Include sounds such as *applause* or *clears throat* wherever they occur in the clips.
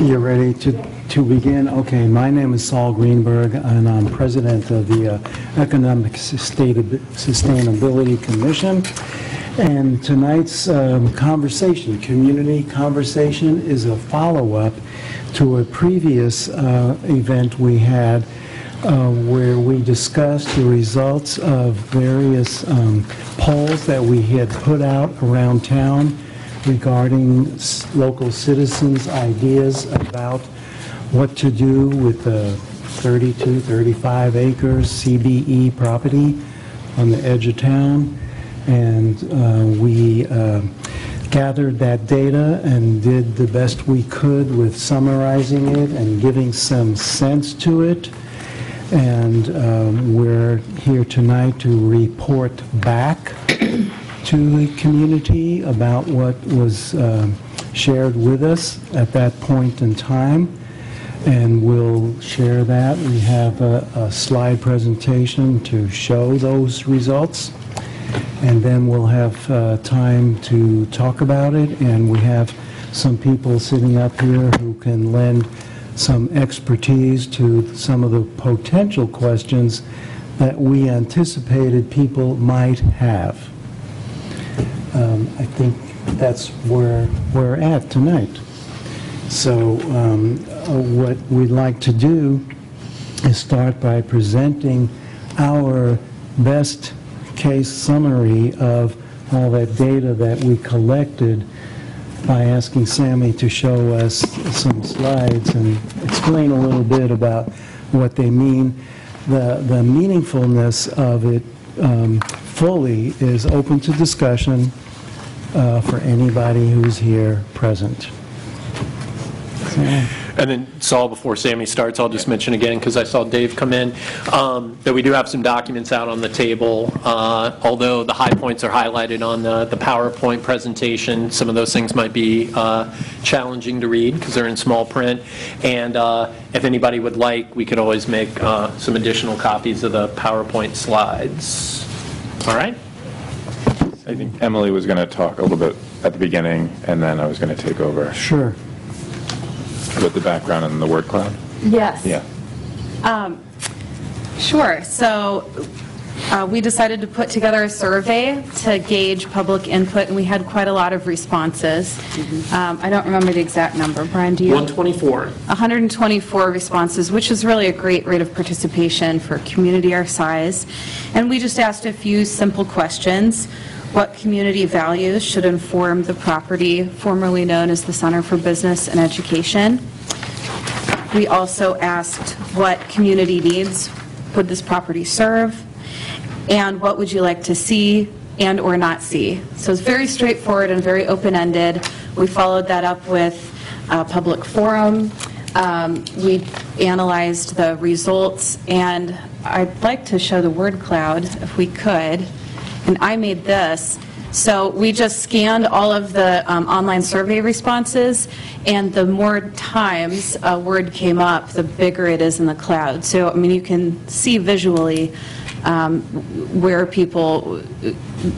You're ready to, to begin? Okay, my name is Saul Greenberg, and I'm president of the uh, Economic Sustain- Sustainability Commission. And tonight's um, conversation, community conversation, is a follow-up to a previous uh, event we had uh, where we discussed the results of various um, polls that we had put out around town regarding local citizens' ideas about what to do with the 32, 35 acres CBE property on the edge of town. And uh, we uh, gathered that data and did the best we could with summarizing it and giving some sense to it. And um, we're here tonight to report back to the community about what was um, shared with us at that point in time, and we'll share that. We have a a slide presentation to show those results, and then we'll have uh, time to talk about it, and we have some people sitting up here who can lend some expertise to some of the potential questions that we anticipated people might have. Um, I think that's where we're at tonight. So um, what we'd like to do is start by presenting our best case summary of all that data that we collected by asking Sammy to show us some slides and explain a little bit about what they mean. The the meaningfulness of it um, fully is open to discussion uh, for anybody who's here present. So, And then Saul, before Sammy starts, I'll just mention again, because I saw Dave come in, um, that we do have some documents out on the table. Uh, Although the high points are highlighted on the the PowerPoint presentation, some of those things might be uh, challenging to read because they're in small print. And uh, if anybody would like, we could always make uh, some additional copies of the PowerPoint slides. All right? I think Emily was going to talk a little bit at the beginning, and then I was going to take over Sure. with the background and the word cloud. Yes. Yeah. Um, Sure. So uh, we decided to put together a survey to gauge public input, and we had quite a lot of responses. Um, I don't remember the exact number. Brian, do you? 124. 124 responses, which is really a great rate of participation for a community our size. And we just asked a few simple questions. What community values should inform the property formerly known as the Center for Business and Education? We also asked what community needs would this property serve? And what would you like to see and/or not see? So it's very straightforward and very open-ended. We followed that up with a public forum. Um, We analyzed the results, and I'd like to show the word cloud, if we could. And I made this. So we just scanned all of the um, online survey responses, and the more times a word came up, the bigger it is in the cloud. So, I mean, you can see visually um, where people,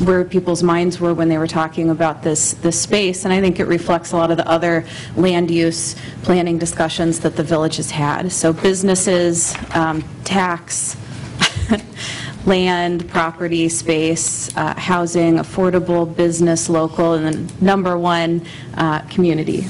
where people's minds were when they were talking about this, this space, and I think it reflects a lot of the other land use planning discussions that the village has had. So businesses, um, tax, *laughs* land, property, space, uh, housing, affordable, business, local, and then number one, uh, community.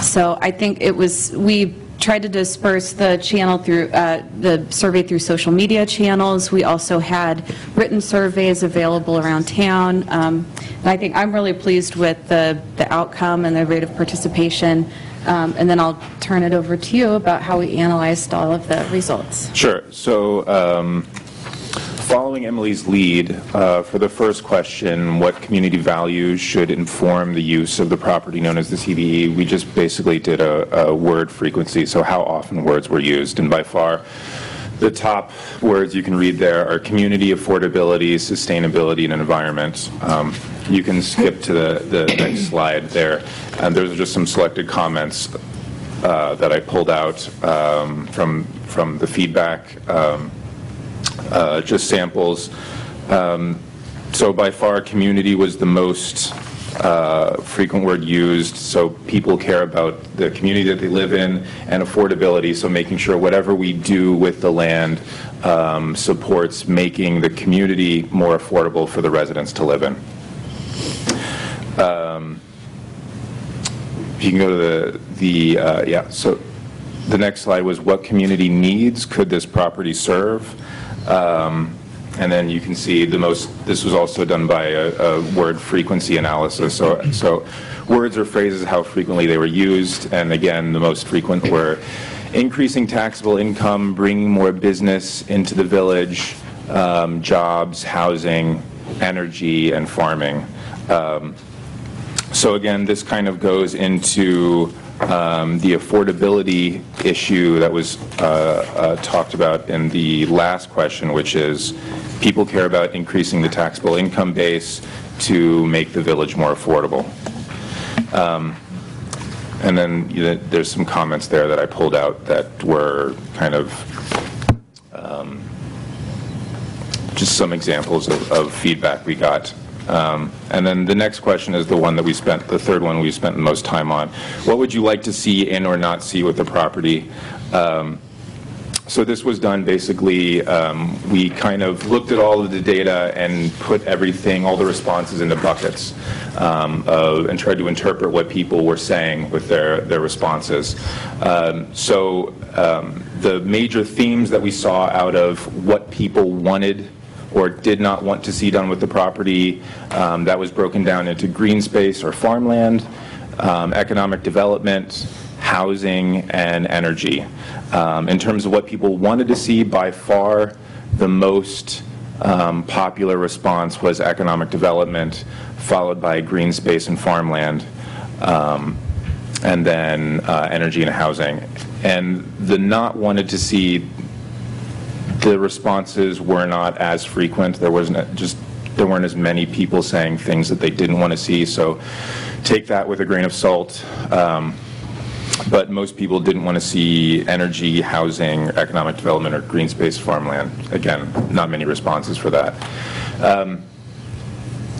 So I think it was, we tried to disperse the channel through, uh, the survey through social media channels. We also had written surveys available around town. Um, And I think I'm really pleased with the, the outcome and the rate of participation. Um, And then I'll turn it over to you about how we analyzed all of the results. Sure. So, um, following Emily's lead, uh, for the first question, what community values should inform the use of the property known as the CBE, we just basically did a, a word frequency, so how often words were used. And by far, the top words you can read there are community, affordability, sustainability, and environment. Um, You can skip to the, the next slide there. And those are just some selected comments uh, that I pulled out um, from, from the feedback, um, uh, just samples. Um, So by far, community was the most uh, frequent word used, so people care about the community that they live in, and affordability, so making sure whatever we do with the land um, supports making the community more affordable for the residents to live in. Um, you can go to the, the, uh, yeah, so the next slide was what community needs could this property serve? Um, And then you can see the most, this was also done by a, a word frequency analysis. So, so words or phrases, how frequently they were used. And again, the most frequent were increasing taxable income, bringing more business into the village, um, jobs, housing, energy, and farming. Um, so again, this kind of goes into um, the affordability issue that was uh, uh, talked about in the last question, which is people care about increasing the taxable income base to make the village more affordable. Um, And then you know, there's some comments there that I pulled out that were kind of um, just some examples of, of feedback we got. Um, and then the next question is the one that we spent, the third one we spent the most time on. What would you like to see in or not see with the property? Um, so this was done basically, um, we kind of looked at all of the data and put everything, all the responses into buckets, um, of, and tried to interpret what people were saying with their, their responses. Um, so um, the major themes that we saw out of what people wanted or did not want to see done with the property, um, that was broken down into green space or farmland, um, economic development, housing, and energy. Um, In terms of what people wanted to see, by far, the most um, popular response was economic development, followed by green space and farmland, um, and then uh, energy and housing. And the not wanted to see, the responses were not as frequent. There wasn't, just, there weren't as many people saying things that they didn't want to see, so take that with a grain of salt. Um, but most people didn't want to see energy, housing, economic development, or green space farmland. Again, not many responses for that. Um,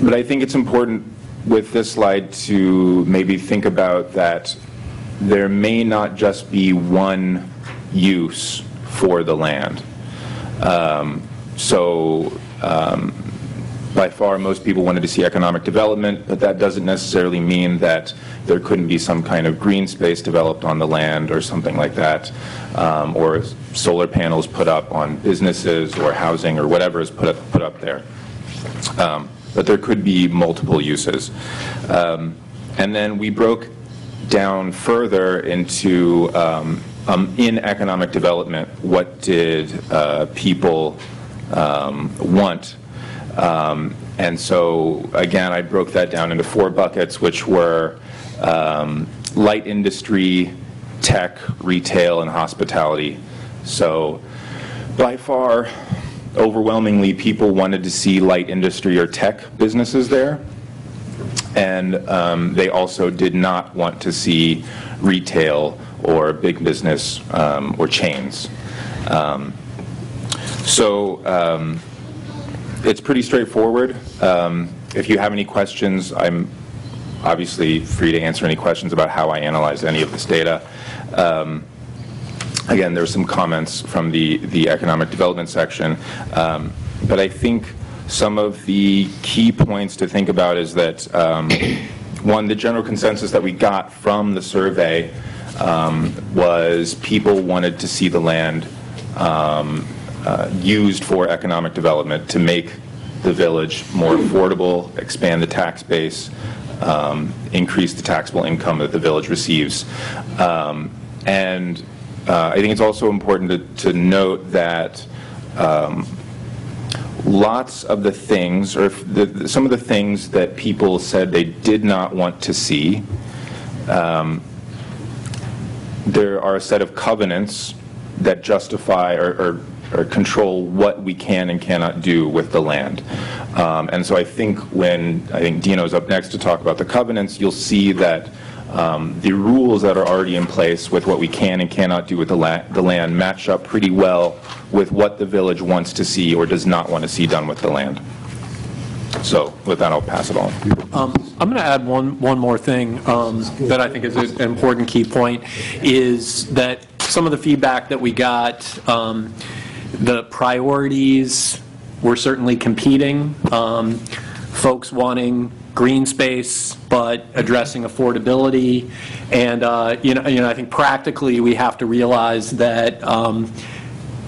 But I think it's important with this slide to maybe think about that there may not just be one use for the land. Um, So um, by far, most people wanted to see economic development, but that doesn't necessarily mean that there couldn't be some kind of green space developed on the land or something like that, um, or solar panels put up on businesses or housing or whatever is put up, put up there. Um, But there could be multiple uses. Um, And then we broke down further into, um, in economic development, what did uh, people um, want um, And so, again, I broke that down into four buckets, which were um, light industry, tech, retail, and hospitality. So by far, overwhelmingly, people wanted to see light industry or tech businesses there. And um, they also did not want to see retail or big business um, or chains. Um, So um, it's pretty straightforward. Um, If you have any questions, I'm obviously free to answer any questions about how I analyzed any of this data. Um, Again, there were some comments from the, the economic development section, Um, but I think some of the key points to think about is that, one, the general consensus that we got from the survey um, was people wanted to see the land um, uh, used for economic development to make the village more affordable, expand the tax base, um, increase the taxable income that the village receives. Um, And uh, I think it's also important to to note that um, lots of the things, or the- some of the things that people said they did not want to see, um, there are a set of covenants that justify or, or, or control what we can and cannot do with the land. Um, and so I think when, I think Dino's up next to talk about the covenants, you'll see that um, the rules that are already in place with what we can and cannot do with the, la- the land match up pretty well with what the village wants to see or does not want to see done with the land. So with that, I'll pass it on. I'm going to add one, one more thing um, that I think is an important key point, is that some of the feedback that we got, um, the priorities were certainly competing. Um, Folks wanting green space, but addressing affordability. And, uh, you know, you know, I think practically, we have to realize that um,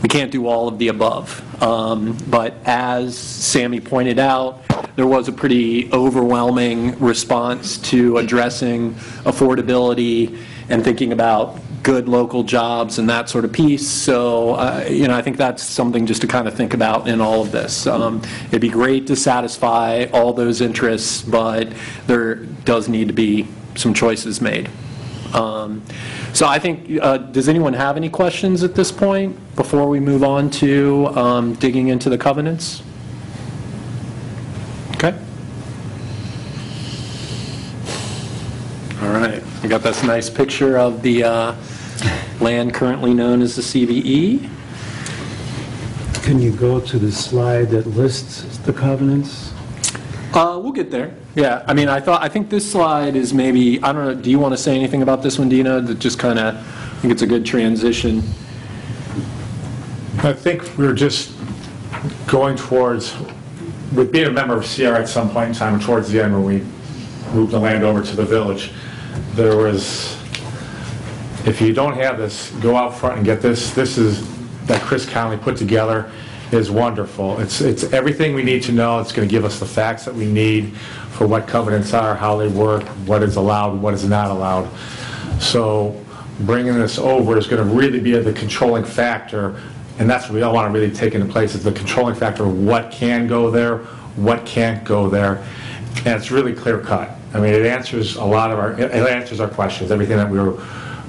we can't do all of the above. Um, But as Sammy pointed out, there was a pretty overwhelming response to addressing affordability and thinking about good local jobs and that sort of piece. So, uh, you know, I think that's something just to kind of think about in all of this. Um, It'd be great to satisfy all those interests, but there does need to be some choices made. Um, So I think, uh, does anyone have any questions at this point before we move on to um, digging into the covenants? Okay. All right, we got this nice picture of the uh, land currently known as the CBE. Can you go to the slide that lists the covenants? Uh, We'll get there. Yeah, I mean, I thought, I think this slide is maybe, I don't know, do you want to say anything about this one, Dina? That just kind of, I think it's a good transition. I think we're just going towards, with being a member of CR at some point in time, towards the end when we moved the land over to the village, there was, if you don't have this, go out front and get this. This is, that Chris Conley put together is wonderful. It's, it's everything we need to know. It's going to give us the facts that we need for what covenants are, how they work, what is allowed, what is not allowed. So bringing this over is going to really be the controlling factor, and that's what we all want to really take into place, is the controlling factor of what can go there, what can't go there, and it's really clear cut. I mean, it answers a lot of our, it answers our questions, everything that we were,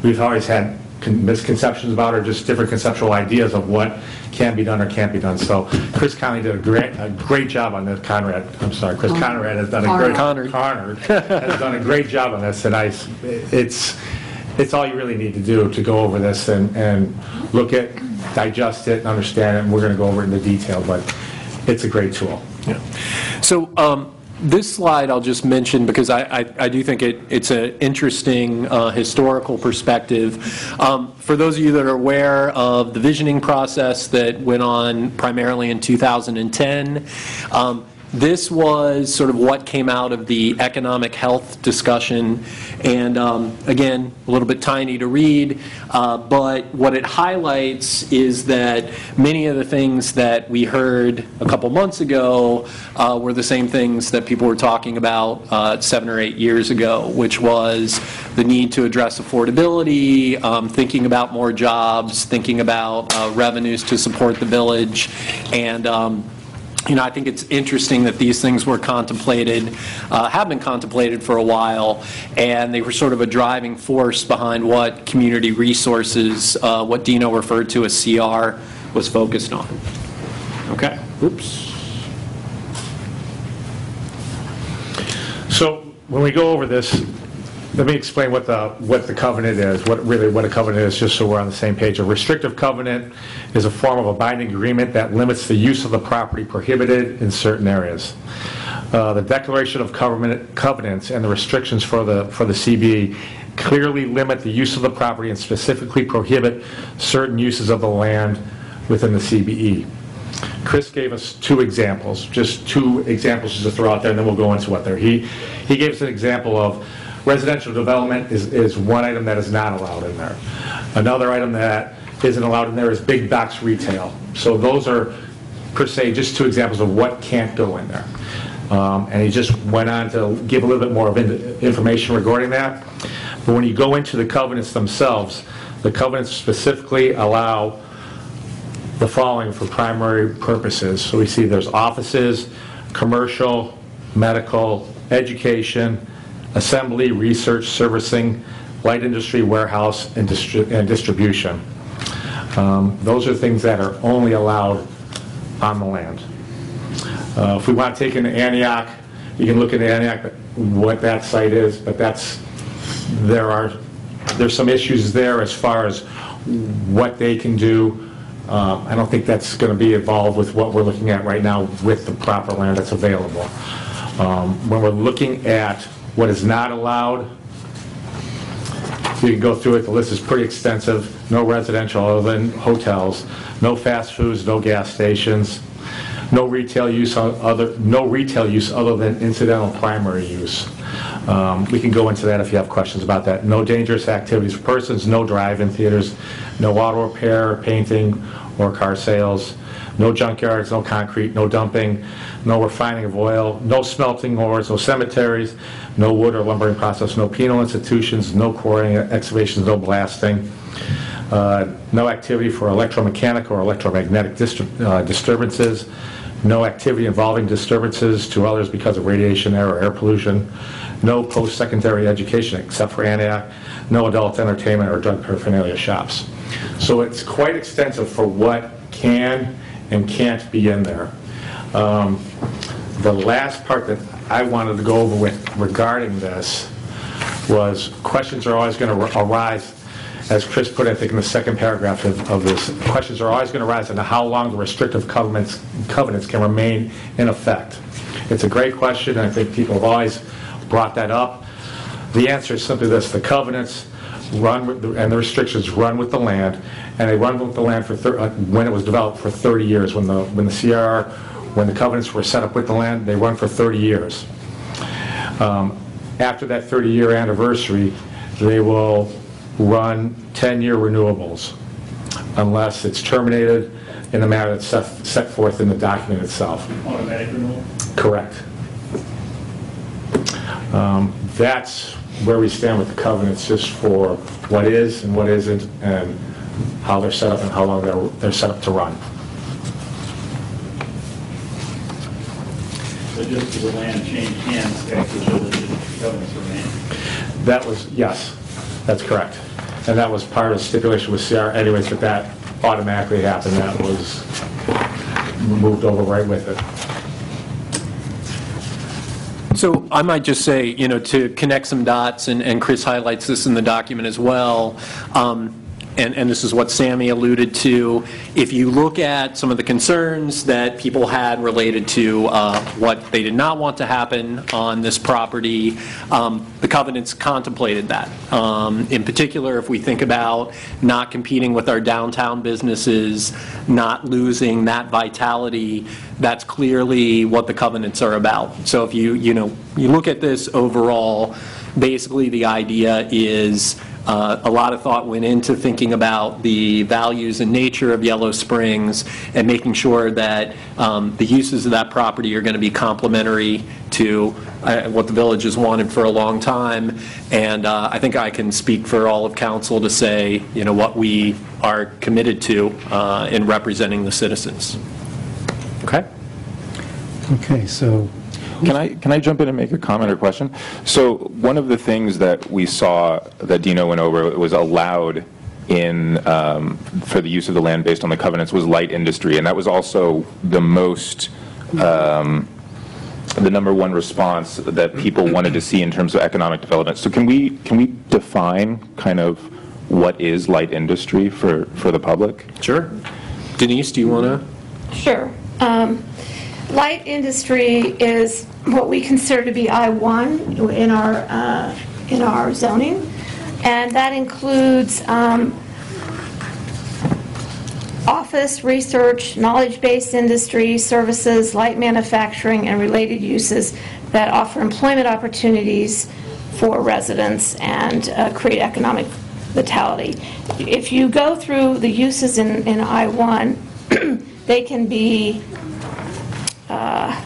we've always had con- misconceptions about, or just different conceptual ideas of what can be done or can't be done. So Chris Conley did a great, a great job on this, Conrad, I'm sorry, Chris Conrad has done a great. Conrad. Conrad has done a great job on this, and I, it's, it's all you really need to do to go over this and, and look at, digest it, and understand it, and we're gonna go over it in the detail, but it's a great tool. Yeah. So um, this slide I'll just mention because I, I, I do think it, it's an interesting uh, historical perspective. Um, for those of you that are aware of the visioning process that went on primarily in 2010, um, this was sort of what came out of the economic health discussion. And um, again, a little bit tiny to read, uh, but what it highlights is that many of the things that we heard a couple months ago uh, were the same things that people were talking about uh, seven or eight years ago, which was the need to address affordability, um, thinking about more jobs, thinking about uh, revenues to support the village, and um, you know, I think it's interesting that these things were contemplated, uh, have been contemplated for a while, and they were sort of a driving force behind what community resources, uh, what Dino referred to as CR, was focused on. Okay, oops. So when we go over this, let me explain what the, what the covenant is, what really, what a covenant is, just so we're on the same page. A restrictive covenant is a form of a binding agreement that limits the use of the property prohibited in certain areas. Uh, The declaration of covenant- covenants and the restrictions for the, for the CBE clearly limit the use of the property and specifically prohibit certain uses of the land within the CBE. Chris gave us two examples, just two examples just to throw out there, and then we'll go into what they're. He, he gave us an example of residential development is, is one item that is not allowed in there. Another item that isn't allowed in there is big box retail. So those are, per se, just two examples of what can't go in there. Um, And he just went on to give a little bit more of in- information regarding that. But when you go into the covenants themselves, the covenants specifically allow the following for primary purposes. So we see there's offices, commercial, medical, education, assembly, research, servicing, light industry, warehouse, and distri- and distribution. Um, Those are things that are only allowed on the land. Uh, If we want to take into Antioch, you can look at Antioch, what that site is, but that's, there are, there's some issues there as far as what they can do Um, I don't think that's going to be involved with what we're looking at right now with the proper land that's available. Um, When we're looking at what is not allowed, you can go through it, the list is pretty extensive. No residential other than hotels, no fast foods, no gas stations, no retail use o- other, no retail use other than incidental primary use. Um, We can go into that if you have questions about that. No dangerous activities for persons, no drive-in theaters, no auto repair, painting, or car sales, no junkyards, no concrete, no dumping, no refining of oil, no smelting ores, no cemeteries, no wood or lumbering process, no penal institutions, no quarrying, excavations, no blasting, uh, no activity for electromechanical or electromagnetic uh, disturbances, no activity involving disturbances to others because of radiation, air, or air pollution, no post-secondary education except for Antioch, no adult entertainment or drug paraphernalia shops. So it's quite extensive for what can and can't be in there. Um, The last part that I wanted to go over with regarding this was, questions are always going to arise, as Chris put, I think, in the second paragraph of of this, questions are always going to arise into how long the restrictive covenants covenants can remain in effect. It's a great question, and I think people have always brought that up. The answer is simply this, the covenants run, with the- and the restrictions run with the land, and they run with the land for, thir- uh, when it was developed for 30 years. When the, when the CR, when the covenants were set up with the land, they run for 30 years. Um, After that 30-year anniversary, they will run 10-year renewables unless it's terminated in the manner that's set set forth in the document itself. Automatic renewal? Correct. Um, That's where we stand with the covenants, just for what is and what isn't, and how they're set up and how long they're they're set up to run. So just because the land changed hands, actually, so that the covenants remain. That was, yes, that's correct. And that was part of the stipulation with CR anyways, but that automatically happened, that was moved over right with it. So I might just say, you know, to connect some dots, and and Chris highlights this in the document as well, um, and and this is what Sammy alluded to, if you look at some of the concerns that people had related to uh, what they did not want to happen on this property, um, the covenants contemplated that. Um, In particular, if we think about not competing with our downtown businesses, not losing that vitality, that's clearly what the covenants are about. So if you, you know, you look at this overall, basically the idea is, uh, a lot of thought went into thinking about the values and nature of Yellow Springs and making sure that um, the uses of that property are going to be complementary to uh, what the village has wanted for a long time. And uh, I think I can speak for all of council to say, you know, what we are committed to uh, in representing the citizens. Okay? Okay, so, Can I, can I jump in and make a comment or question? So one of the things that we saw that Dino went over was allowed in, um, for the use of the land based on the covenants was light industry, and that was also the most, um, the number one response that people wanted to see in terms of economic development. So can we, can we define kind of what is light industry for, for the public? Sure. Denise, do you want to? Sure. Um, Light industry is what we consider to be I-1 in our, uh, in our zoning, and that includes um, office, research, knowledge-based industry, services, light manufacturing, and related uses that offer employment opportunities for residents and uh, create economic vitality. If you go through the uses in in I-1, *clears throat* they can be uh,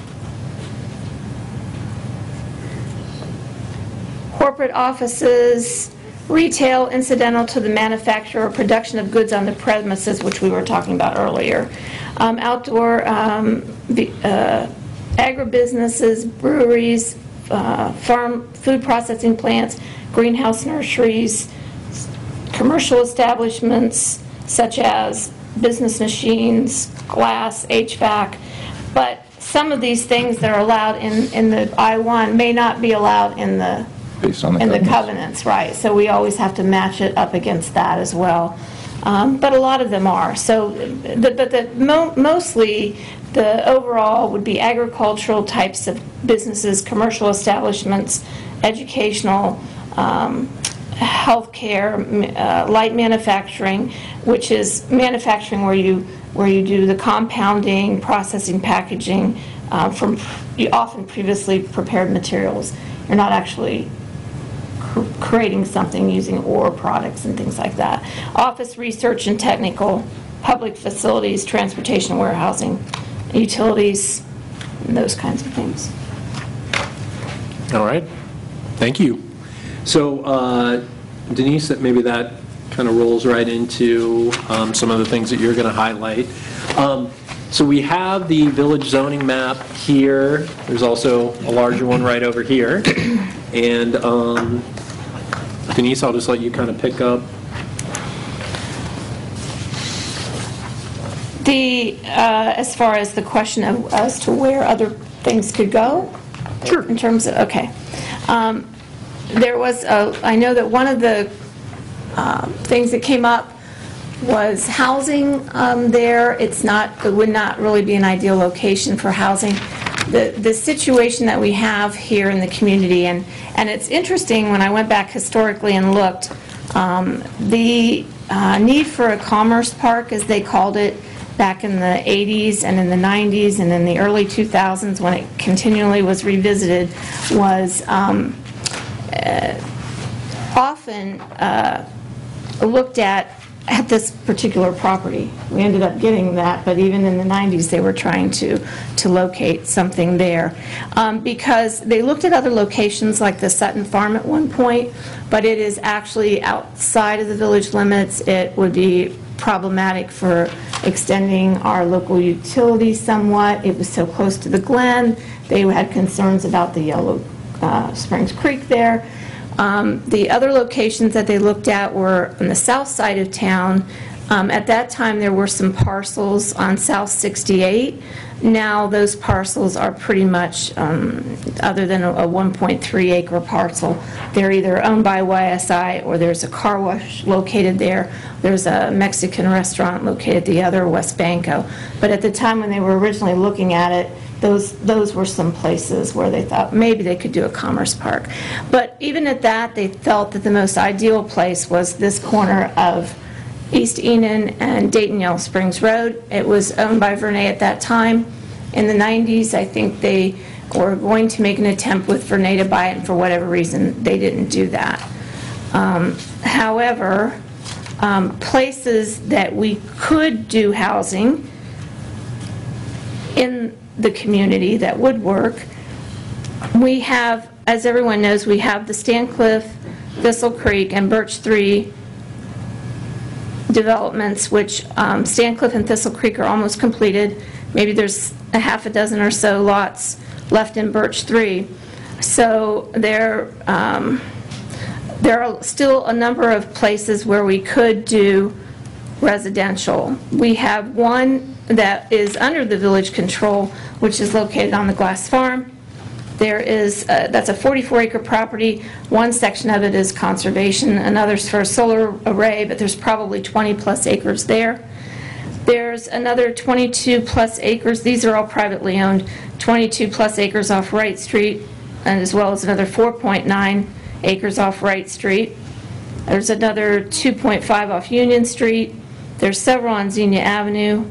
corporate offices, retail incidental to the manufacture or production of goods on the premises, which we were talking about earlier, um, outdoor um, uh, agribusinesses, breweries, uh, farm, food processing plants, greenhouse nurseries, commercial establishments such as business machines, glass, HVAC, but some of these things that are allowed in, in the I-1 may not be allowed in the based on the And the covenants. covenants, right. So we always have to match it up against that as well. Um, But a lot of them are. So, the- but the, mo- mostly, the overall would be agricultural types of businesses, commercial establishments, educational, um, healthcare, m- uh, light manufacturing, which is manufacturing where you, where you do the compounding, processing, packaging uh, from pr- often previously prepared materials. You're not actually cr- creating something using ore products and things like that. Office research and technical, public facilities, transportation, warehousing, utilities, and those kinds of things. All right, thank you. So uh, Denise, maybe that kind of rolls right into um, some of the things that you're going to highlight. Um, So we have the village zoning map here, there's also a larger one right over here. And um, Denise, I'll just let you kind of pick up. The, uh, as far as the question of, as to where other things could go? Sure. In terms of, okay. Um, There was, a- I know that one of the um, things that came up was housing um, there. It's not, it would not really be an ideal location for housing. The, the situation that we have here in the community, and, and it's interesting, when I went back historically and looked, um, the uh, need for a commerce park, as they called it, back in the 80s and in the 90s and in the early 2000s, when it continually was revisited, was um, often uh, looked at at this particular property. We ended up getting that, but even in the 90s, they were trying to, to locate something there. Um, Because they looked at other locations like the Sutton Farm at one point, but it is actually outside of the village limits. It would be problematic for extending our local utilities somewhat. It was so close to the Glen. They had concerns about the Yellow uh, Springs Creek there. Um, The other locations that they looked at were on the south side of town. Um, At that time, there were some parcels on South 68. Now, those parcels are pretty much, um, other than a a 1.3 acre parcel, they're either owned by YSI or there's a car wash located there. There's a Mexican restaurant located the other, West Banco. But at the time when they were originally looking at it, those, those were some places where they thought maybe they could do a commerce park. But even at that, they felt that the most ideal place was this corner of East Enon and Dayton Yellow Springs Road. It was owned by Vernay at that time. In the 90s, I think they were going to make an attempt with Vernay to buy it, and for whatever reason, they didn't do that. Um, However, um, places that we could do housing in the community that would work. We have, as everyone knows, we have the Stancliff, Thistle Creek, and Birch 3 developments, which um, Stancliff and Thistle Creek are almost completed. Maybe there's a half a dozen or so lots left in Birch 3. So there, um, there are still a number of places where we could do residential. We have one that is under the village control, which is located on the Glass Farm. There is, uh, that's a 44-acre property. One section of it is conservation, another's for a solar array, but there's probably 20-plus acres there. There's another 22-plus acres, these are all privately owned, 22-plus acres off Wright Street, and as well as another 4.9 acres off Wright Street. There's another 2.5 off Union Street. There's several on Xenia Avenue.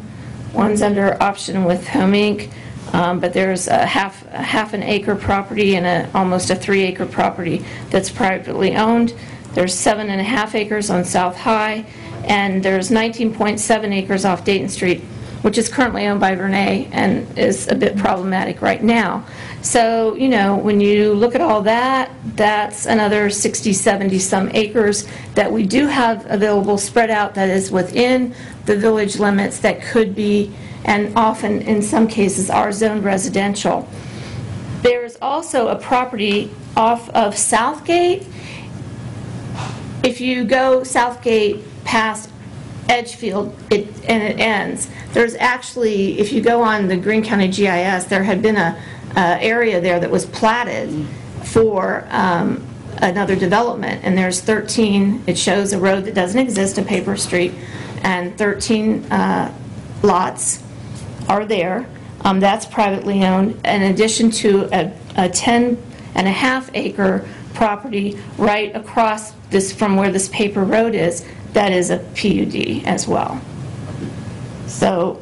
One's under option with Home Inc., um, but there's a half, a half an acre property and a, almost a three acre property that's privately owned. There's seven and a half acres on South High, and there's 19.7 acres off Dayton Street, which is currently owned by Vernay and is a bit problematic right now. So, you know, when you look at all that, that's another 60, 70 some acres that we do have available spread out that is within the village limits that could be, and often, in some cases, are zoned residential. There is also a property off of Southgate. If you go Southgate past Edgefield, it, and it ends, there's actually, if you go on the Greene County GIS, there had been a, area there that was platted for um, another development, and there's 13, it shows a road that doesn't exist, a paper street, and 13 uh, lots are there. Um, That's privately owned, in addition to a a 10 and a half acre property right across this, from where this paper road is, that is a PUD as well. So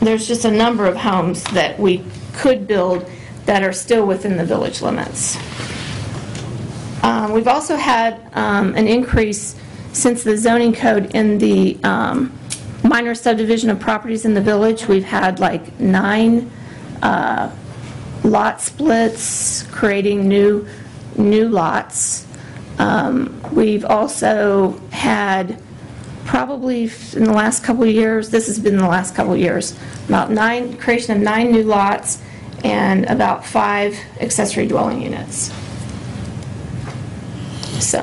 there's just a number of homes that we could build that are still within the village limits. Um, We've also had um, an increase since the zoning code in the um, minor subdivision of properties in the village. We've had like nine uh, lot splits, creating new, new lots. Um, We've also had probably in the last couple of years, this has been in the last couple of years, about nine, creation of nine new lots and about five accessory dwelling units. So,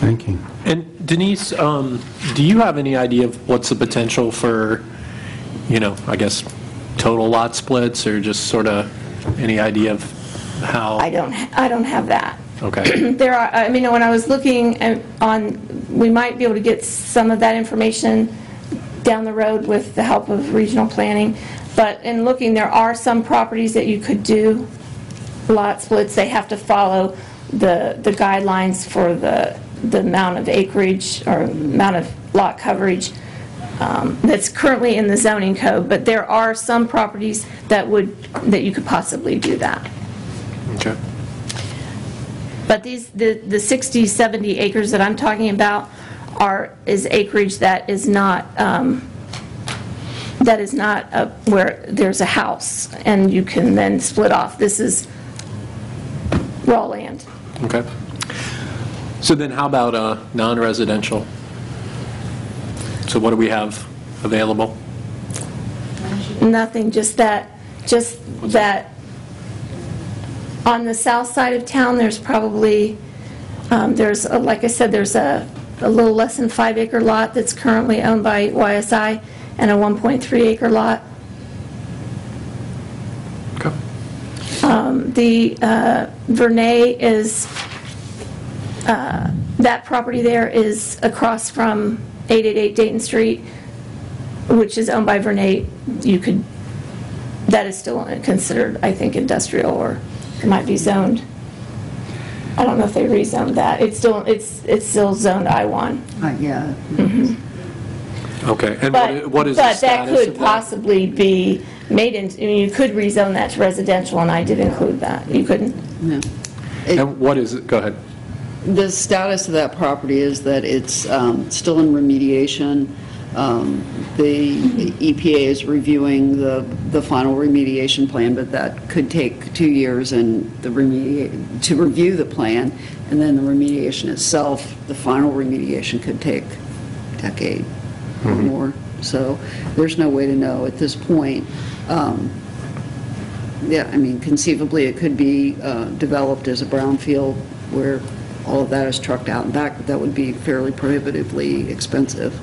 Thank you. And Denise, um, do you have any idea of what's the potential for, you know, I guess, total lot splits, or just sort of any idea of how? I don't, I don't have that. Okay, *clears throat* There are, I mean, when I was looking at- on, we might be able to get some of that information down the road with the help of regional planning, but in looking, there are some properties that you could do lot splits. They have to follow the, the guidelines for the, the amount of acreage or amount of lot coverage um, that's currently in the zoning code, but there are some properties that would, that you could possibly do that. Okay. But these, the, the 60, 70 acres that I'm talking about are, is acreage that is not, um, that is not uh, where there's a house, and you can then split off. This is raw land. Okay. So then how about uh, non-residential? So what do we have available? Nothing, just that, just that, on the south side of town, there's probably, um, there's, a- like I said, there's a, a little less than five acre lot that's currently owned by YSI, and a 1.3 acre lot. Okay. The uh, Vernay is, uh, that property there is across from 888 Dayton Street, which is owned by Vernay. You could, that is still considered, I think, industrial, or might be zoned. I don't know if they rezoned that. It's still, it's, it's still zoned I-1. Uh, Yeah, Okay, and what i- But, what is the but that status could of that? possibly be made into, I mean, you could rezone that to residential, and I did include that. You couldn't? no. And what is it, go ahead. The status of that property is that it's um, still in remediation. Um, The EPA is reviewing the, the final remediation plan, but that could take two years and the remedi, to review the plan, and then the remediation itself, the final remediation could take a decade or more. So there's no way to know at this point. Um, Yeah, I mean conceivably, it could be uh, developed as a brownfield where all of that is trucked out and back, but that would be fairly prohibitively expensive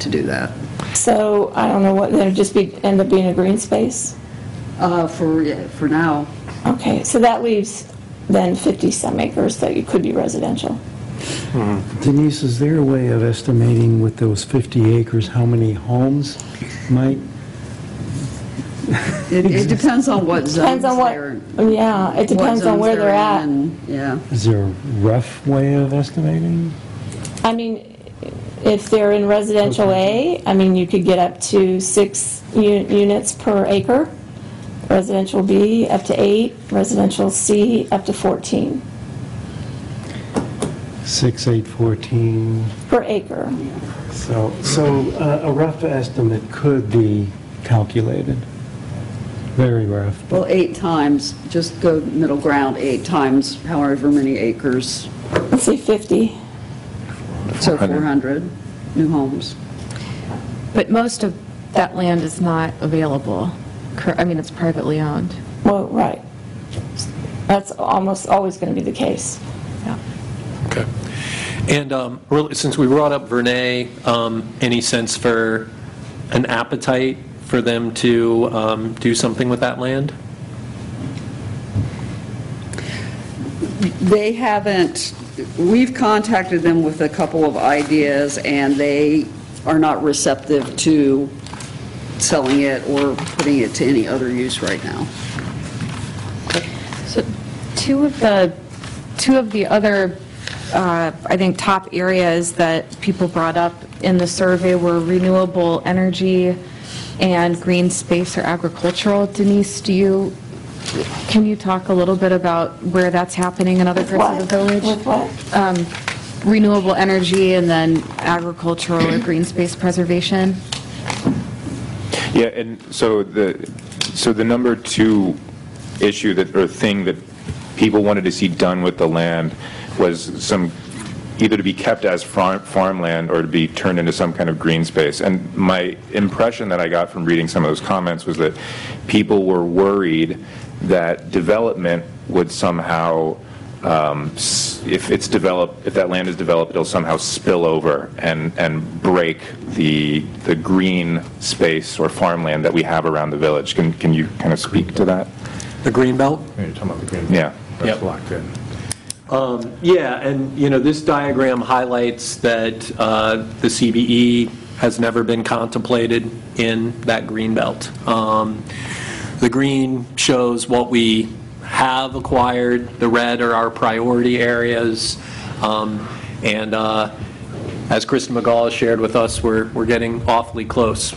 to do that. So, I don't know what, then it'd just be, end up being a green space? Uh, For, yeah, for now, Okay, so that leaves then 50-some acres that you could be residential. Denise, is there a way of estimating with those 50 acres, how many homes might, it it depends on what zones Depends on what, they're... yeah, it what depends on zones where they're at. in and- Yeah. is there a rough way of estimating? I mean, if they're in residential A, I mean, you could get up to six u- units per acre. Residential B, up to eight. Residential C, up to 14 6, 8, 14, per acre. so, so uh, a rough estimate could be calculated, very rough. Well, eight times, just go middle ground, eight times however many acres, Let's say 50. So 400. 400 new homes. But most of that land is not available. I mean, it's privately owned. Well, right. That's almost always going to be the case. Yeah. Okay. And um, really, since we brought up Vernay, um, any sense for an appetite for them to um, do something with that land? They haven't, we've contacted them with a couple of ideas, and they are not receptive to selling it or putting it to any other use right now. So two of the, two of the other, uh, I think, top areas that people brought up in the survey were renewable energy and green space or agricultural. Denise, do you, can you talk a little bit about where that's happening in other parts of the village? With what? Um, renewable energy and then agricultural or green space preservation? Yeah, and so the, so the number two issue that, or thing that people wanted to see done with the land was some, either to be kept as farm, farmland or to be turned into some kind of green space. And my impression that I got from reading some of those comments was that people were worried that development would somehow, um, if it's developed, if that land is developed, it'll somehow spill over and, and break the, the green space or farmland that we have around the village. Can, can you kind of speak to that? The green belt? You're talking about the green. belt. Yeah. That's Yep. locked in. Yeah, and, you know, this diagram highlights that uh, the CBE has never been contemplated in that green belt. Um, The green shows what we have acquired, the red are our priority areas, Um, and uh, as Krista Magaw has shared with us, we're we're getting awfully close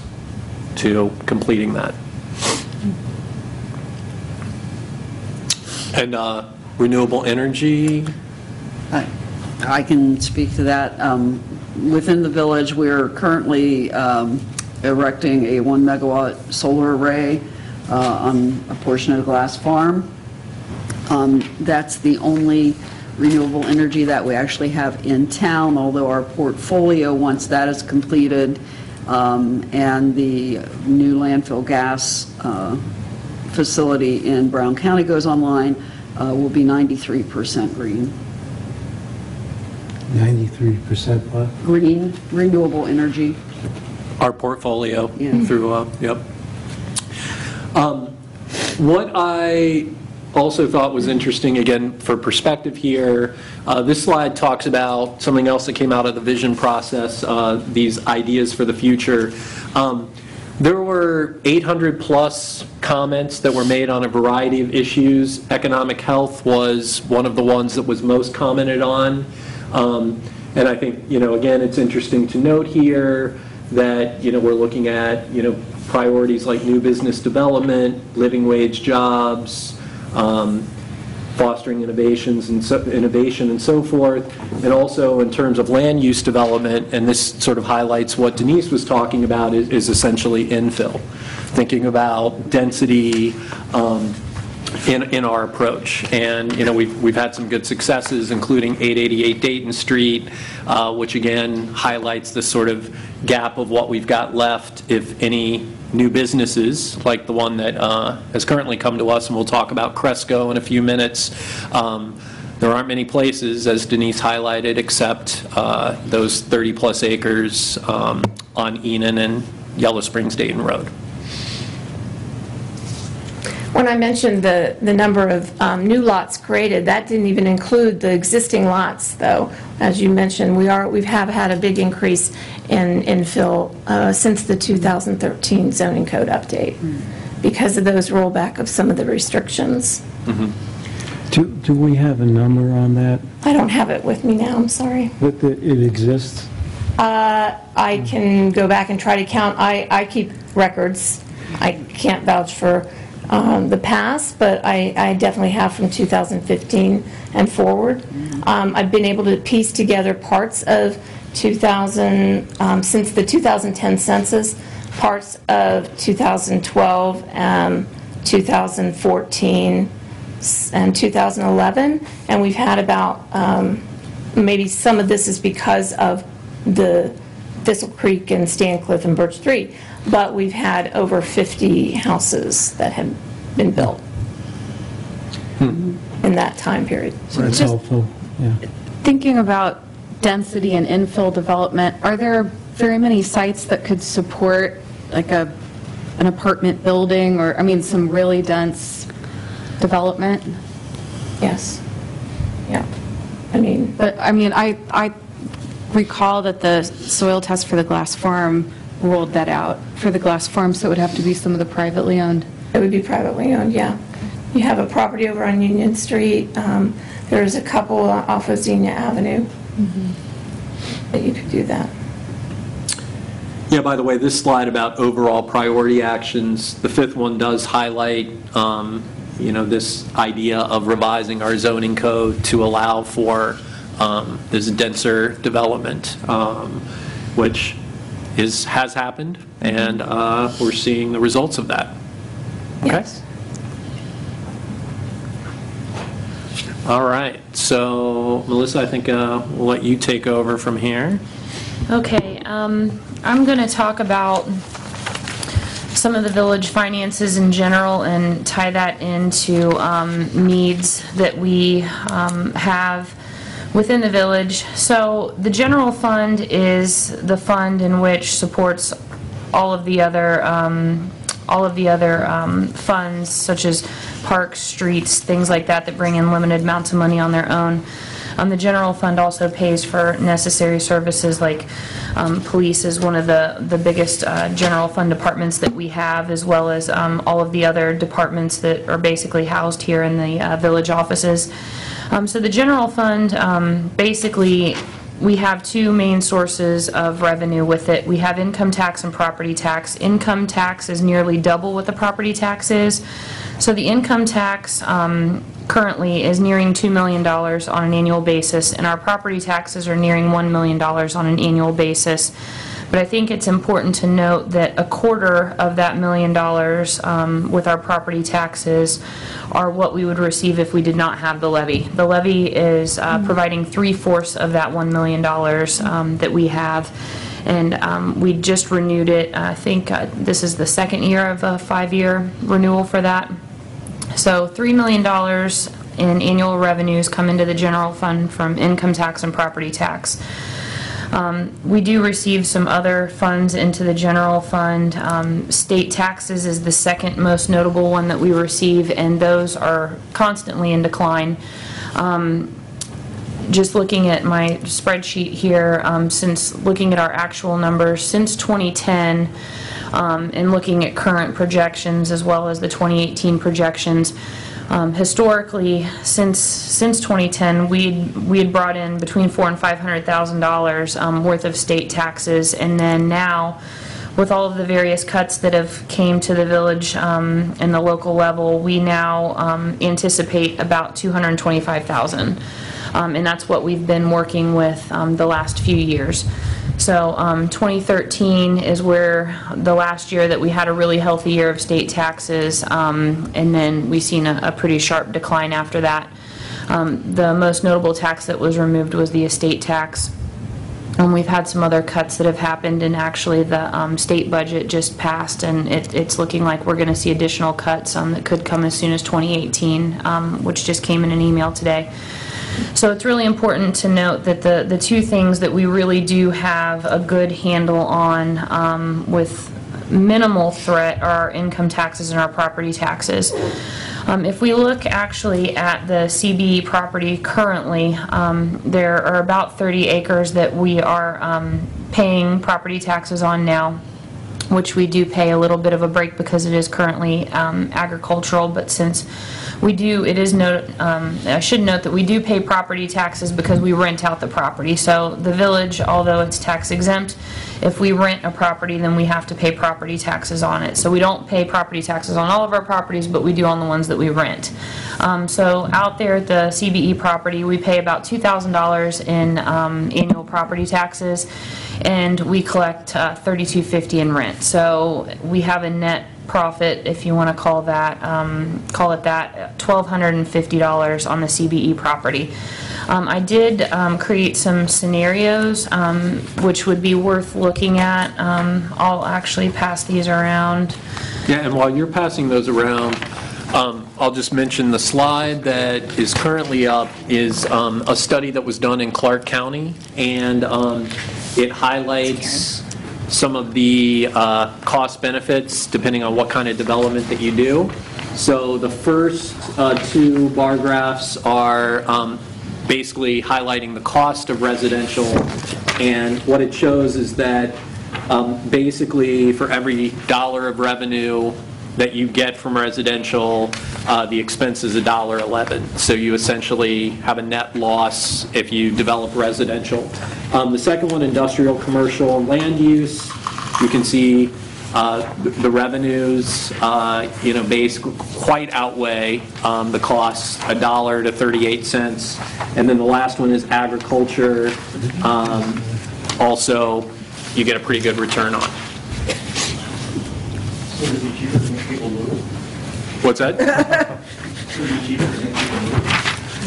to completing that. And uh, renewable energy, I I can speak to that. Um, Within the village, we're currently um, erecting a one megawatt solar array on a portion of Glass Farm. Um, That's the only renewable energy that we actually have in town, although our portfolio, once that is completed, um, and the new landfill gas uh, facility in Brown County goes online, uh, will be 93% green. 93% what? Green, renewable energy. our portfolio Yeah. through, uh, yep. Um, What I also thought was interesting, again, for perspective here, uh, this slide talks about something else that came out of the vision process, uh, these ideas for the future. Um, There were 800-plus comments that were made on a variety of issues. Economic health was one of the ones that was most commented on. Um, And I think, you know, again, it's interesting to note here that, you know, we're looking at, you know, priorities like new business development, living wage jobs, um, fostering innovations and so, innovation and so forth, and also in terms of land use development, and this sort of highlights what Denise was talking about, is- is essentially infill. Thinking about density, um, in, in our approach. And, you know, we've, we've had some good successes, including 888 Dayton Street, uh, which again highlights the sort of gap of what we've got left if any new businesses, like the one that uh, has currently come to us, and we'll talk about Cresco in a few minutes. Um, There aren't many places, as Denise highlighted, except uh, those 30-plus acres um, on Enon and Yellow Springs Dayton Road. When I mentioned the, the number of um, new lots created, that didn't even include the existing lots, though. As you mentioned, we are, we have had a big increase in infill uh, since the 2013 zoning code update because of those rollback of some of the restrictions. Do do we have a number on that? I don't have it with me now, I'm sorry. That that it exists? I can go back and try to count. I, I keep records. I can't vouch for um, the past, but I, I definitely have from 2015 and forward. Um, I've been able to piece together parts of 2000, um, since the 2010 census, parts of 2012, um, 2014, and 2011, and we've had about, um, maybe some of this is because of the Thistle Creek and Stancliff and Birch Street, but we've had over 50 houses that have been built hmm. in that time period. That's just- helpful, yeah. Thinking about density and infill development, are there very many sites that could support like a, an apartment building or, I mean, some really dense development? Yes. Yeah. I But, I mean, I, I recall that the soil test for the glass farm ruled that out for the glass farm, so it would have to be some of the privately owned. It would be privately owned, yeah. You have a property over on Union Street. um, There's a couple off of Xenia Avenue that you could do that. Yeah, by the way, this slide about overall priority actions, the fifth one does highlight, um, you know, this idea of revising our zoning code to allow for um, this denser development, um, which is, has happened, and uh, we're seeing the results of that. Okay? Yes. All right, so Melissa, I think uh, we'll let you take over from here. Okay, um, I'm going to talk about some of the village finances in general and tie that into um, needs that we um, have within the village. So the general fund is the fund in which supports all of the other, um, all of the other um, funds, such as parks, streets, things like that, that bring in limited amounts of money on their own. Um, The general fund also pays for necessary services, like um, police is one of the, the biggest uh, general fund departments that we have, as well as um, all of the other departments that are basically housed here in the uh, village offices. Um, So the general fund, um, basically, we have two main sources of revenue with it. We have income tax and property tax. Income tax is nearly double what the property tax is. So the income tax um, currently is nearing $2 million on an annual basis, and our property taxes are nearing $1 million on an annual basis. But I think it's important to note that a quarter of that million dollars um, with our property taxes are what we would receive if we did not have the levy. The levy is uh, providing three-fourths of that $1 million um, that we have. And um, we just renewed it, I think uh, this is the second year of a five-year renewal for that. So $3 million in annual revenues come into the general fund from income tax and property tax. Um, We do receive some other funds into the general fund. Um, State taxes is the second most notable one that we receive, and those are constantly in decline. Um, Just looking at my spreadsheet here, um, since, looking at our actual numbers, since 2010, um, and looking at current projections as well as the 2018 projections, um, Historically, since, since 2010, we we had brought in between four and $500,000 um, worth of state taxes, and then now, with all of the various cuts that have came to the village um, and the local level, we now um, anticipate about 225,000. Um, And that's what we've been working with um, the last few years. So um, 2013 is where, the last year that we had a really healthy year of state taxes, um, and then we've seen a a pretty sharp decline after that. Um, The most notable tax that was removed was the estate tax. And we've had some other cuts that have happened, and actually, the um, state budget just passed, and it- it's looking like we're going to see additional cuts um, that could come as soon as 2018, um, which just came in an email today. So it's really important to note that the, the two things that we really do have a good handle on um, with minimal threat are our income taxes and our property taxes. Um, If we look actually at the CBE property currently, um, there are about 30 acres that we are um, paying property taxes on now which we do pay a little bit of a break because it is currently um, agricultural, but since we do, it is note, um, I should note that we do pay property taxes because we rent out the property. So the village, although it's tax exempt, if we rent a property, then we have to pay property taxes on it. So we don't pay property taxes on all of our properties, but we do on the ones that we rent. Um, So out there at the CBE property, we pay about $2,000 in um, annual property taxes, and we collect uh, $32.50 in rent. So we have a net profit, if you want to call that, um, call it that, $1,250 on the CBE property. Um, I did um, create some scenarios, um, which would be worth looking at. Um, I'll actually pass these around. Yeah, and while you're passing those around, um, I'll just mention the slide that is currently up is um, a study that was done in Clark County, and um, it highlights some of the uh, cost benefits, depending on what kind of development that you do. So the first uh, two bar graphs are um, basically highlighting the cost of residential. And what it shows is that um, basically for every dollar of revenue that you get from residential, uh, the expense is $1.11. So you essentially have a net loss if you develop residential. Um, The second one, industrial, commercial, and land use, you can see uh, the revenues, uh, you know, basically quite outweigh um, the costs, a dollar to 38 cents. And then the last one is agriculture. Um, Also, you get a pretty good return on. People that?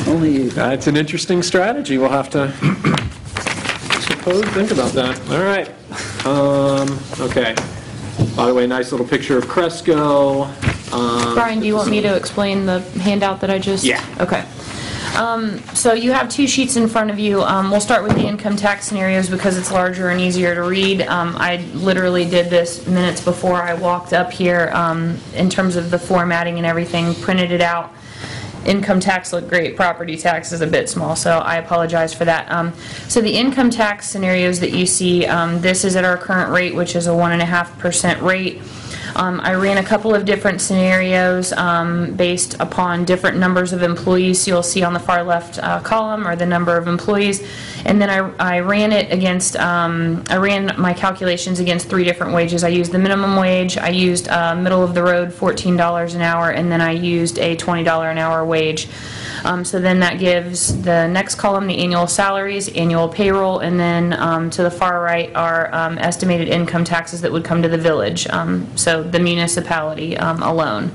Only you. That's an interesting strategy. We'll have to, suppose, think about that. All right. Um, Okay. By the way, nice little picture of Cresco. Um, Brian, do you want me to explain the handout that I just? Yeah. Okay. Um, So you have two sheets in front of you. Um, We'll start with the income tax scenarios because it's larger and easier to read. Um, I literally did this minutes before I walked up here um, in terms of the formatting and everything, printed it out. Income tax looked great, property tax is a bit small, so I apologize for that. Um, So the income tax scenarios that you see, um, this is at our current rate, which is a 1.5% rate. Um, I ran a couple of different scenarios um, based upon different numbers of employees. You'll see on the far left uh, column are the number of employees. And then I I ran it against, um, I ran my calculations against three different wages. I used the minimum wage, I used uh, middle of the road, $14 an hour, and then I used a $20 an hour wage. Um, So then that gives the next column, the annual salaries, annual payroll, and then um, to the far right are um, estimated income taxes that would come to the village, um, so the municipality um, alone.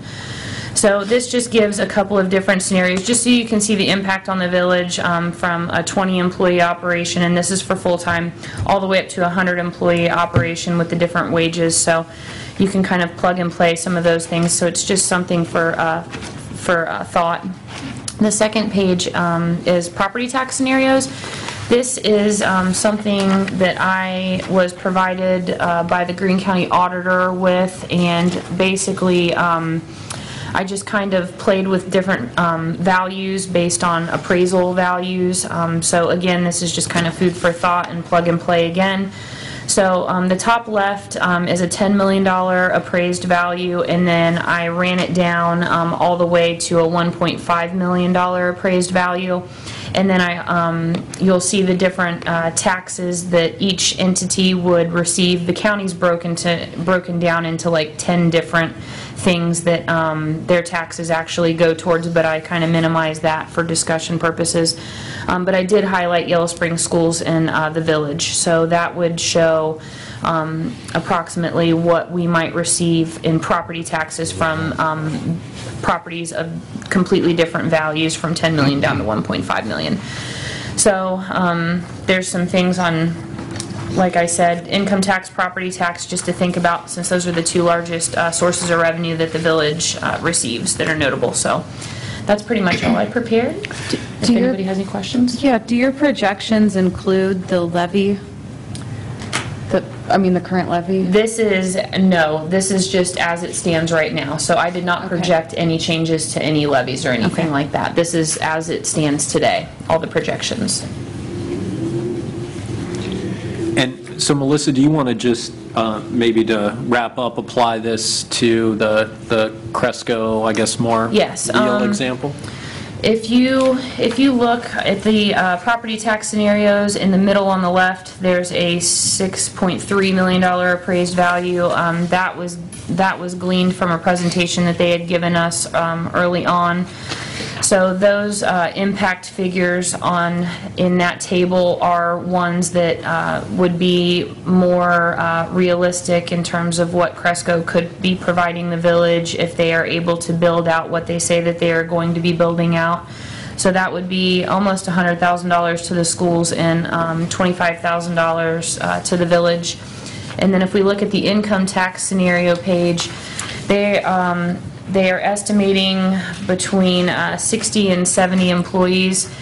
So this just gives a couple of different scenarios, just so you can see the impact on the village um, from a 20-employee operation, and this is for full-time, all the way up to a 100-employee operation with the different wages. So you can kind of plug and play some of those things, so it's just something for, uh, for uh, thought. The second page um, is property tax scenarios. This is um, something that I was provided uh, by the Greene County Auditor with, and basically, um, I just kind of played with different um, values based on appraisal values. Um, So again, this is just kind of food for thought and plug and play again. So um, the top left um, is a $10 million appraised value, and then I ran it down um, all the way to a $1.5 million appraised value. And then I, um, you'll see the different uh, taxes that each entity would receive. The county's broken to, broken down into like 10 different things that um, their taxes actually go towards, but I kind of minimize that for discussion purposes. Um, But I did highlight Yellow Spring Schools and uh, the village, so that would show um, approximately what we might receive in property taxes from um, properties of completely different values, from 10 million down to 1.5 million. So um, there's some things on like I said, income tax, property tax, just to think about, since those are the two largest uh, sources of revenue that the village uh, receives that are notable. So that's pretty much all I prepared. If do your- anybody has any questions? Yeah, do your projections include the levy? The, I mean, the current levy? This is, no, this is just as it stands right now. So I did not project any changes to any levies or anything Okay. like that. This is as it stands today, all the projections. And so Melissa, do you want to just, uh, maybe to wrap up, apply this to the the Cresco, I guess, more Yes, real um, example? If you, if you look at the uh, property tax scenarios, in the middle on the left, there's a $6.3 million appraised value. Um, That was, that was gleaned from a presentation that they had given us um, early on. So those uh, impact figures on, in that table are ones that uh, would be more uh, realistic in terms of what Cresco could be providing the village if they are able to build out what they say that they are going to be building out. So that would be almost $100,000 to the schools and um, $25,000 uh, to the village. And then if we look at the income tax scenario page, they, um, they are estimating between uh, 60 and 70 employees,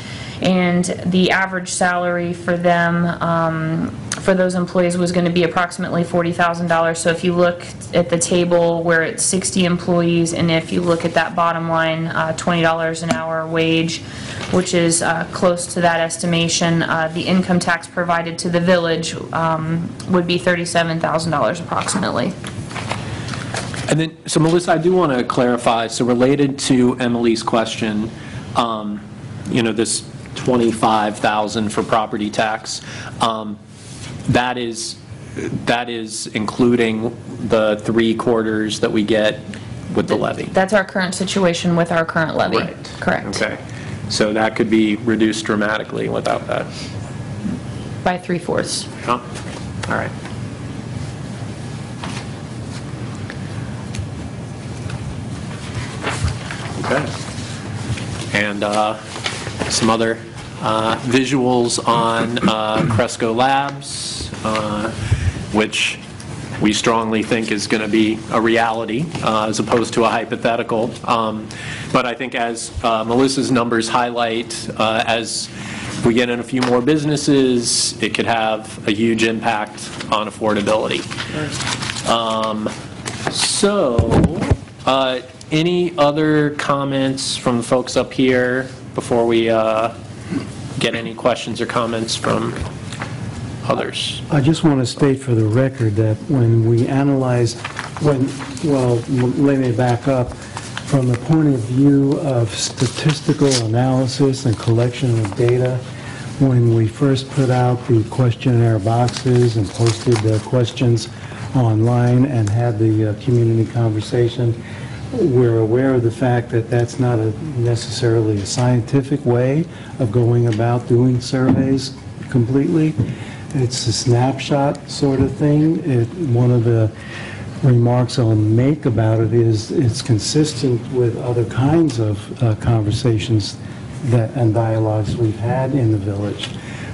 and the average salary for them, um, for those employees was going to be approximately $40,000. So if you look at the table where it's 60 employees, and if you look at that bottom line, uh, $20 an hour wage, which is uh, close to that estimation. Uh, The income tax provided to the village um, would be $37,000 approximately. And then, so Melissa, I do want to clarify, so related to Emily's question, um, you know, this 25,000 for property tax, um, that is, that is including the three quarters that we get with the levy? That's our current situation with our current levy. Right. Correct. Okay. So that could be reduced dramatically without that? By three-fourths. Oh, all right. Okay. And uh, some other uh, visuals on uh, Cresco Labs, uh, which we strongly think is going to be a reality uh, as opposed to a hypothetical. Um, But I think as uh, Melissa's numbers highlight, uh, as we get in a few more businesses, it could have a huge impact on affordability. Um, So, uh, any other comments from the folks up here before we uh, get any questions or comments from others? I just want to state for the record that when we analyze, when, well, let me back up, from the point of view of statistical analysis and collection of data, when we first put out the questionnaire boxes and posted the questions online and had the uh, community conversation, we're aware of the fact that that's not a necessarily a scientific way of going about doing surveys completely. It's a snapshot sort of thing. It, one of the remarks I'll make about it is it's consistent with other kinds of uh, conversations that, and dialogues we've had in the village.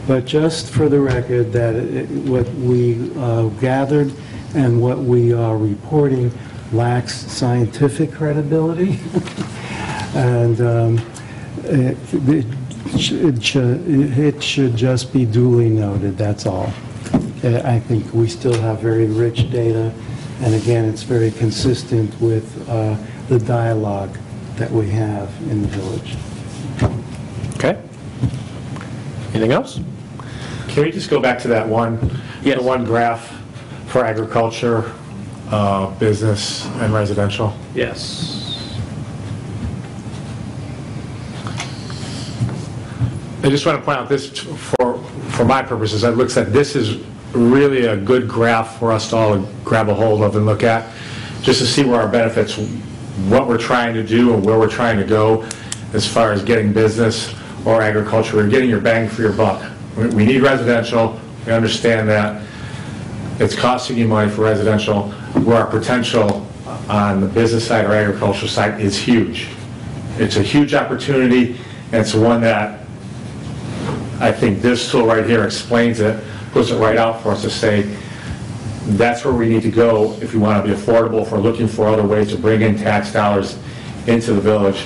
But just for the record, that it- what we uh, gathered and what we are reporting lacks scientific credibility. *laughs* And um, it it should- should it should just be duly noted, that's all. I think we still have very rich data, and again, it's very consistent with uh, the dialogue that we have in the village. Okay. Anything else? Can we just go back to that one? Yes. The one graph for agriculture, uh, business, and residential? Yes. I just want to point out this, t- for, for my purposes, it looks like this is really a good graph for us to all grab a hold of and look at, just to see where our benefits, what we're trying to do and where we're trying to go as far as getting business or agriculture, or getting your bang for your buck. We we need residential, we understand that. It's costing you money for residential, where our potential on the business side or agricultural side is huge. It's a huge opportunity, and it's one that I think this tool right here explains it, puts it right out for us to say, that's where we need to go if we want to be affordable, if we're looking for other ways to bring in tax dollars into the village.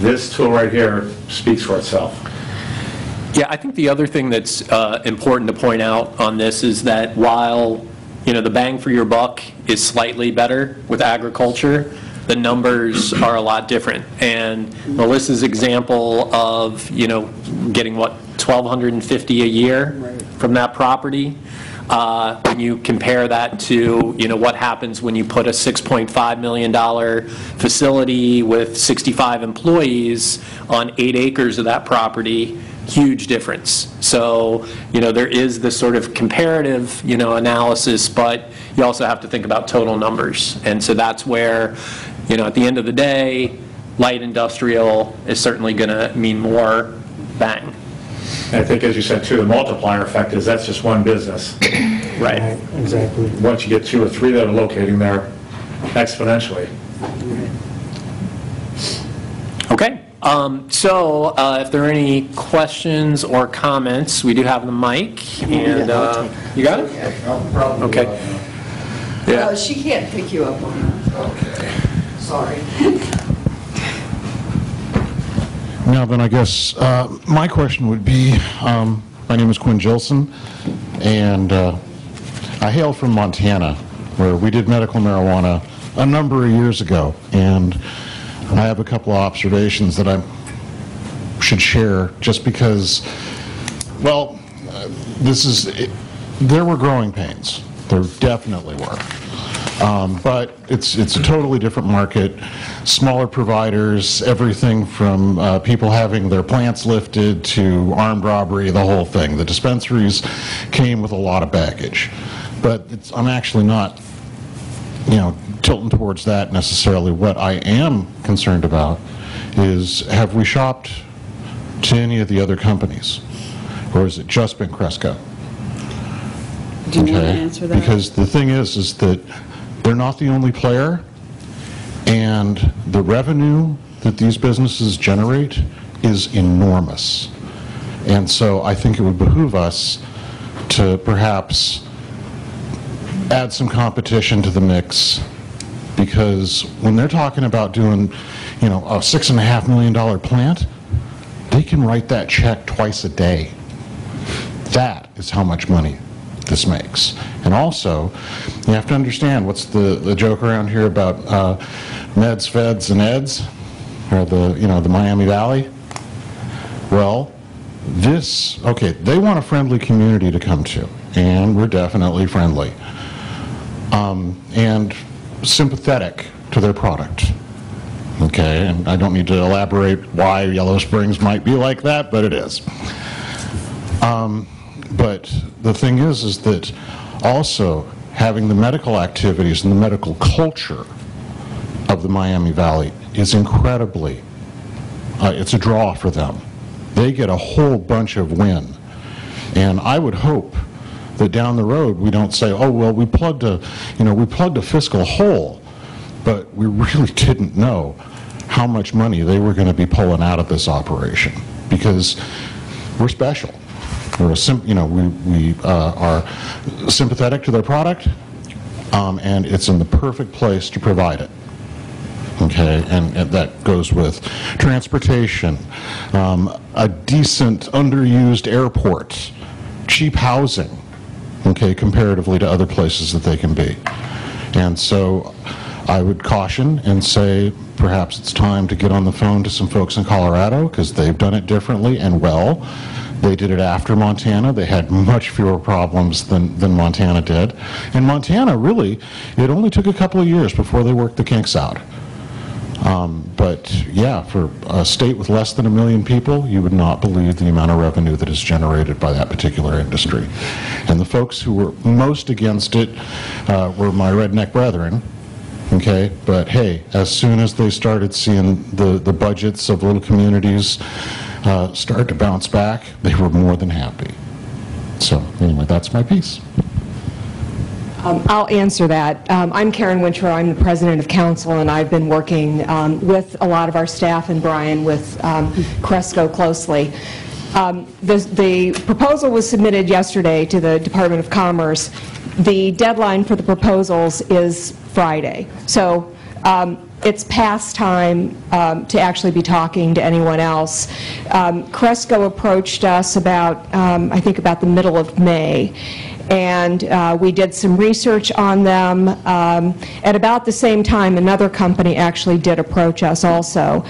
This tool right here speaks for itself. Yeah, I think the other thing that's uh, important to point out on this is that while, you know, the bang for your buck is slightly better with agriculture, the numbers are a lot different. And Melissa's example of, you know, getting what, 1,250 a year from that property, uh, when you compare that to, you know, what happens when you put a $6.5 million facility with 65 employees on eight acres of that property, huge difference. So, you know, there is this sort of comparative, you know, analysis, but you also have to think about total numbers. And so that's where, you know, at the end of the day, light industrial is certainly going to mean more bang. And I think, as you said, too, the multiplier effect is that's just one business. *coughs* Right. Exactly. Once you get two or three that are locating there exponentially. Okay, um, so uh, if there are any questions or comments, we do have the mic, and, uh, you got it? Okay. Yeah. Uh, She can't pick you up on that. Okay. Sorry. *laughs* Now then, I guess, uh, my question would be, um, my name is Quinn Jilson, and uh, I hail from Montana, where we did medical marijuana a number of years ago, and I have a couple of observations that I'm should share just because, well, uh, this is, it- there were growing pains. There definitely were. Um, But it's, it's a totally different market, smaller providers, everything from uh, people having their plants lifted to armed robbery, the whole thing. The dispensaries came with a lot of baggage. But it's, I'm actually not, you know, tilting towards that necessarily. What I am concerned about is, have we shopped to any of the other companies? Or has it just been Cresco? Do you want to Okay? answer that? Because the thing is, is that they're not the only player, and the revenue that these businesses generate is enormous. And so I think it would behoove us to perhaps add some competition to the mix, because when they're talking about doing, you know, a six and a half million dollar plant, they can write that check twice a day. That is how much money this makes. And also, you have to understand, what's the, the joke around here about uh, meds, feds, and eds? Or the, you know, the Miami Valley? Well, this, okay, they want a friendly community to come to, and we're definitely friendly. Um, And sympathetic to their product. Okay, and I don't need to elaborate why Yellow Springs might be like that, but it is. Um, But the thing is, is that also having the medical activities and the medical culture of the Miami Valley is incredibly, uh, it's a draw for them. They get a whole bunch of win. And I would hope that down the road, we don't say, oh, well, we plugged a, you know, we plugged a fiscal hole, but we *laughs* really didn't know how much money they were going to be pulling out of this operation, because we're special. We're you know, we, we uh, are sympathetic to their product, um, and it's in the perfect place to provide it. Okay, and and that goes with transportation, um, a decent, underused airport, cheap housing, okay, comparatively to other places that they can be. And so I would caution and say perhaps it's time to get on the phone to some folks in Colorado because they've done it differently and well. They did it after Montana. They had much fewer problems than, than Montana did. And Montana, really, it only took a couple of years before they worked the kinks out. Um, But yeah, for a state with less than a million people, you would not believe the amount of revenue that is generated by that particular industry. And the folks who were most against it uh, were my redneck brethren, okay? But hey, as soon as they started seeing the, the budgets of little communities uh, start to bounce back, they were more than happy. So anyway, that's my piece. Um, I'll answer that. Um, I'm Karen Wintrow, I'm the president of council, and I've been working um, with a lot of our staff and Brian with um, Cresco closely. Um, The the proposal was submitted yesterday to the Department of Commerce. The deadline for the proposals is Friday. So um, it's past time um, to actually be talking to anyone else. Um, Cresco approached us about, um, I think about the middle of May, and uh, we did some research on them. Um, At about the same time, another company actually did approach us also.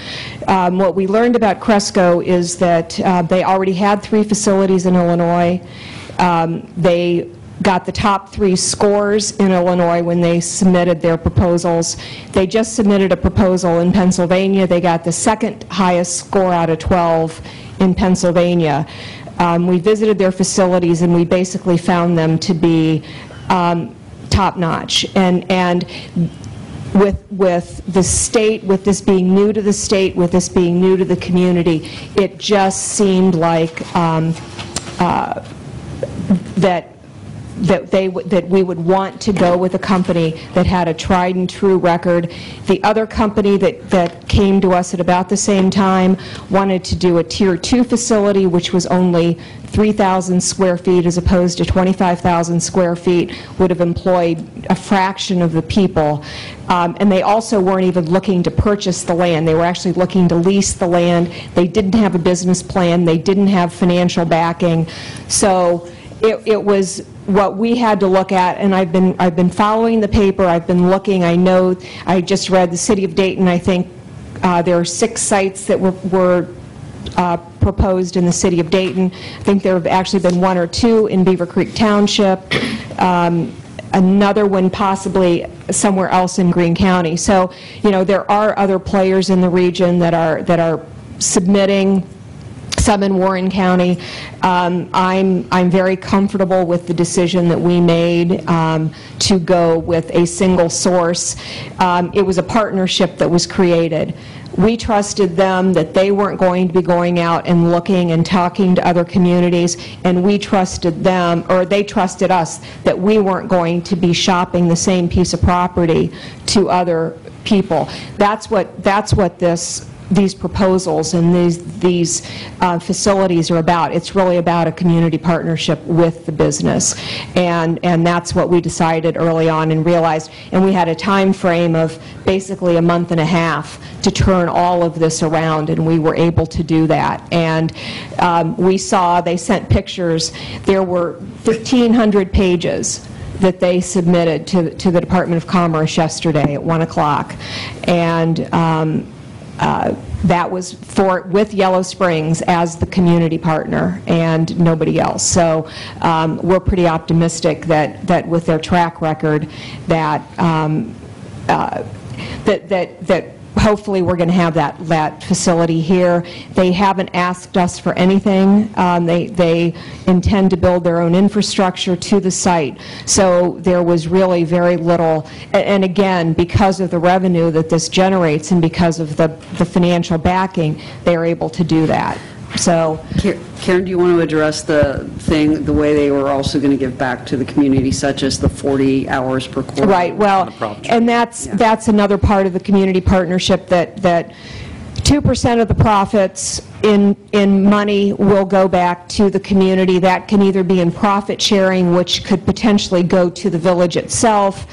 Um, What we learned about Cresco is that uh, they already had three facilities in Illinois. Um, They got the top three scores in Illinois when they submitted their proposals. They just submitted a proposal in Pennsylvania. They got the second highest score out of 12 in Pennsylvania. Um, We visited their facilities, and we basically found them to be um, top-notch. And, and with, with the state, with this being new to the state, with this being new to the community, it just seemed like um, uh, that that they, that we would want to go with a company that had a tried-and-true record. The other company that, that came to us at about the same time wanted to do a Tier 2 facility, which was only 3,000 square feet as opposed to 25,000 square feet, would have employed a fraction of the people. Um, And they also weren't even looking to purchase the land. They were actually looking to lease the land. They didn't have a business plan. They didn't have financial backing. So it, it was what we had to look at, and I've been, I've been following the paper, I've been looking, I know, I just read the city of Dayton, I think uh, there are six sites that were, were uh, proposed in the city of Dayton. I think there have actually been one or two in Beavercreek Township, um, another one possibly somewhere else in Greene County. So, you know, there are other players in the region that are, that are submitting some in Warren County. Um, I'm, I'm very comfortable with the decision that we made um, to go with a single source. Um, It was a partnership that was created. We trusted them that they weren't going to be going out and looking and talking to other communities, and we trusted them, or they trusted us, that we weren't going to be shopping the same piece of property to other people. That's what, that's what this these proposals and these, these uh, facilities are about. It's really about a community partnership with the business. And, and that's what we decided early on and realized. And we had a time frame of basically a month and a half to turn all of this around, and we were able to do that. And um, we saw, they sent pictures, there were 1,500 pages that they submitted to, to the Department of Commerce yesterday at 1 o'clock. And um, uh, that was for, with Yellow Springs as the community partner and nobody else. So um, we're pretty optimistic that, that with their track record, that, um, uh, that, that, that hopefully we're going to have that, that facility here. They haven't asked us for anything. Um, They, they intend to build their own infrastructure to the site. So there was really very little, and again, because of the revenue that this generates and because of the, the financial backing, they are able to do that. So, Karen, do you want to address the thing, the way they were also going to give back to the community, such as the 40 hours per quarter? Right, well, and that's, Yeah. that's another part of the community partnership, that, that 2% of the profits in, in money will go back to the community. That can either be in profit sharing, which could potentially go to the village itself,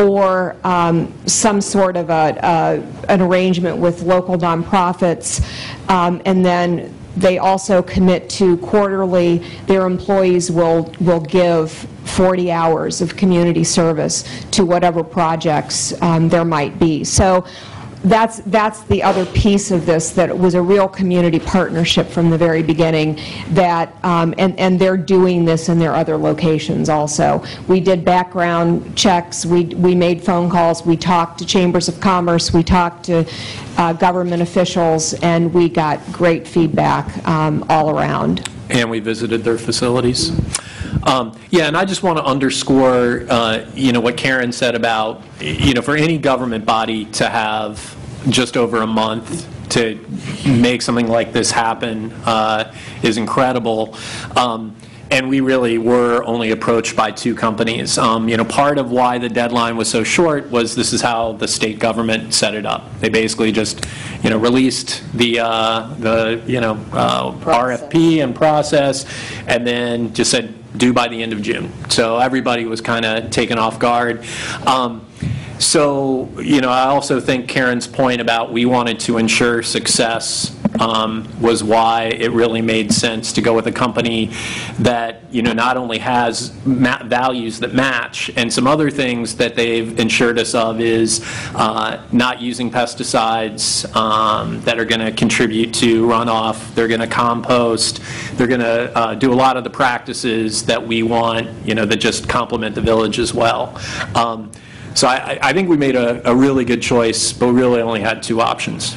or um, some sort of a, a- an arrangement with local nonprofits. Um, And then they also commit to quarterly, their employees will, will give 40 hours of community service to whatever projects um, there might be. So that's, that's the other piece of this, that was a real community partnership from the very beginning, that, um, and, and they're doing this in their other locations also. We did background checks, we, we made phone calls, we talked to chambers of commerce, we talked to uh, government officials, and we got great feedback um, all around. and we visited their facilities. Um, Yeah, and I just want to underscore, uh, you know, what Karen said about, you know, for any government body to have just over a month to make something like this happen uh, is incredible. Um, And we really were only approached by two companies. Um, You know, part of why the deadline was so short was this is how the state government set it up. They basically just, you know, released the, uh, the, you know, uh, RFP and process, and then just said, due by the end of June. So everybody was kind of taken off guard. Um, So, you know, I also think Karen's point about we wanted to ensure success um, was why it really made sense to go with a company that, you know, not only has values that match, and some other things that they've ensured us of is uh, not using pesticides um, that are going to contribute to runoff, they're going to compost, they're going to do a lot of the practices that we want, you know, that just complement the village as well. Um, so I, I- I think we made a, a really good choice, but we really only had two options,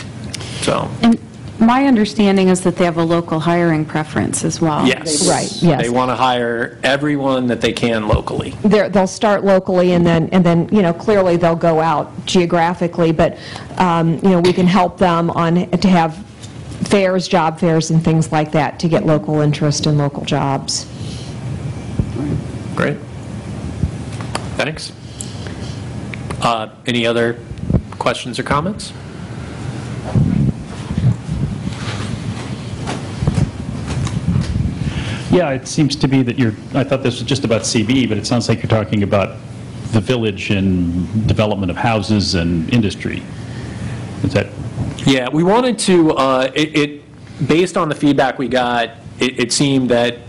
so, And my understanding is that they have a local hiring preference as well. yes. Right, yes. They want to hire everyone that they can locally. They're- They'll start locally, and then, and then, you know, clearly they'll go out geographically, but, um, you know, we can help them on, to have fairs, job fairs, and things like that, to get local interest in local jobs. Great. Thanks. Uh, Any other questions or comments? Yeah, it seems to be that you're, I thought this was just about CB, but it sounds like you're talking about the village and development of houses and industry. Is that, Yeah, we wanted to, uh, it, it- based on the feedback we got, it it seemed that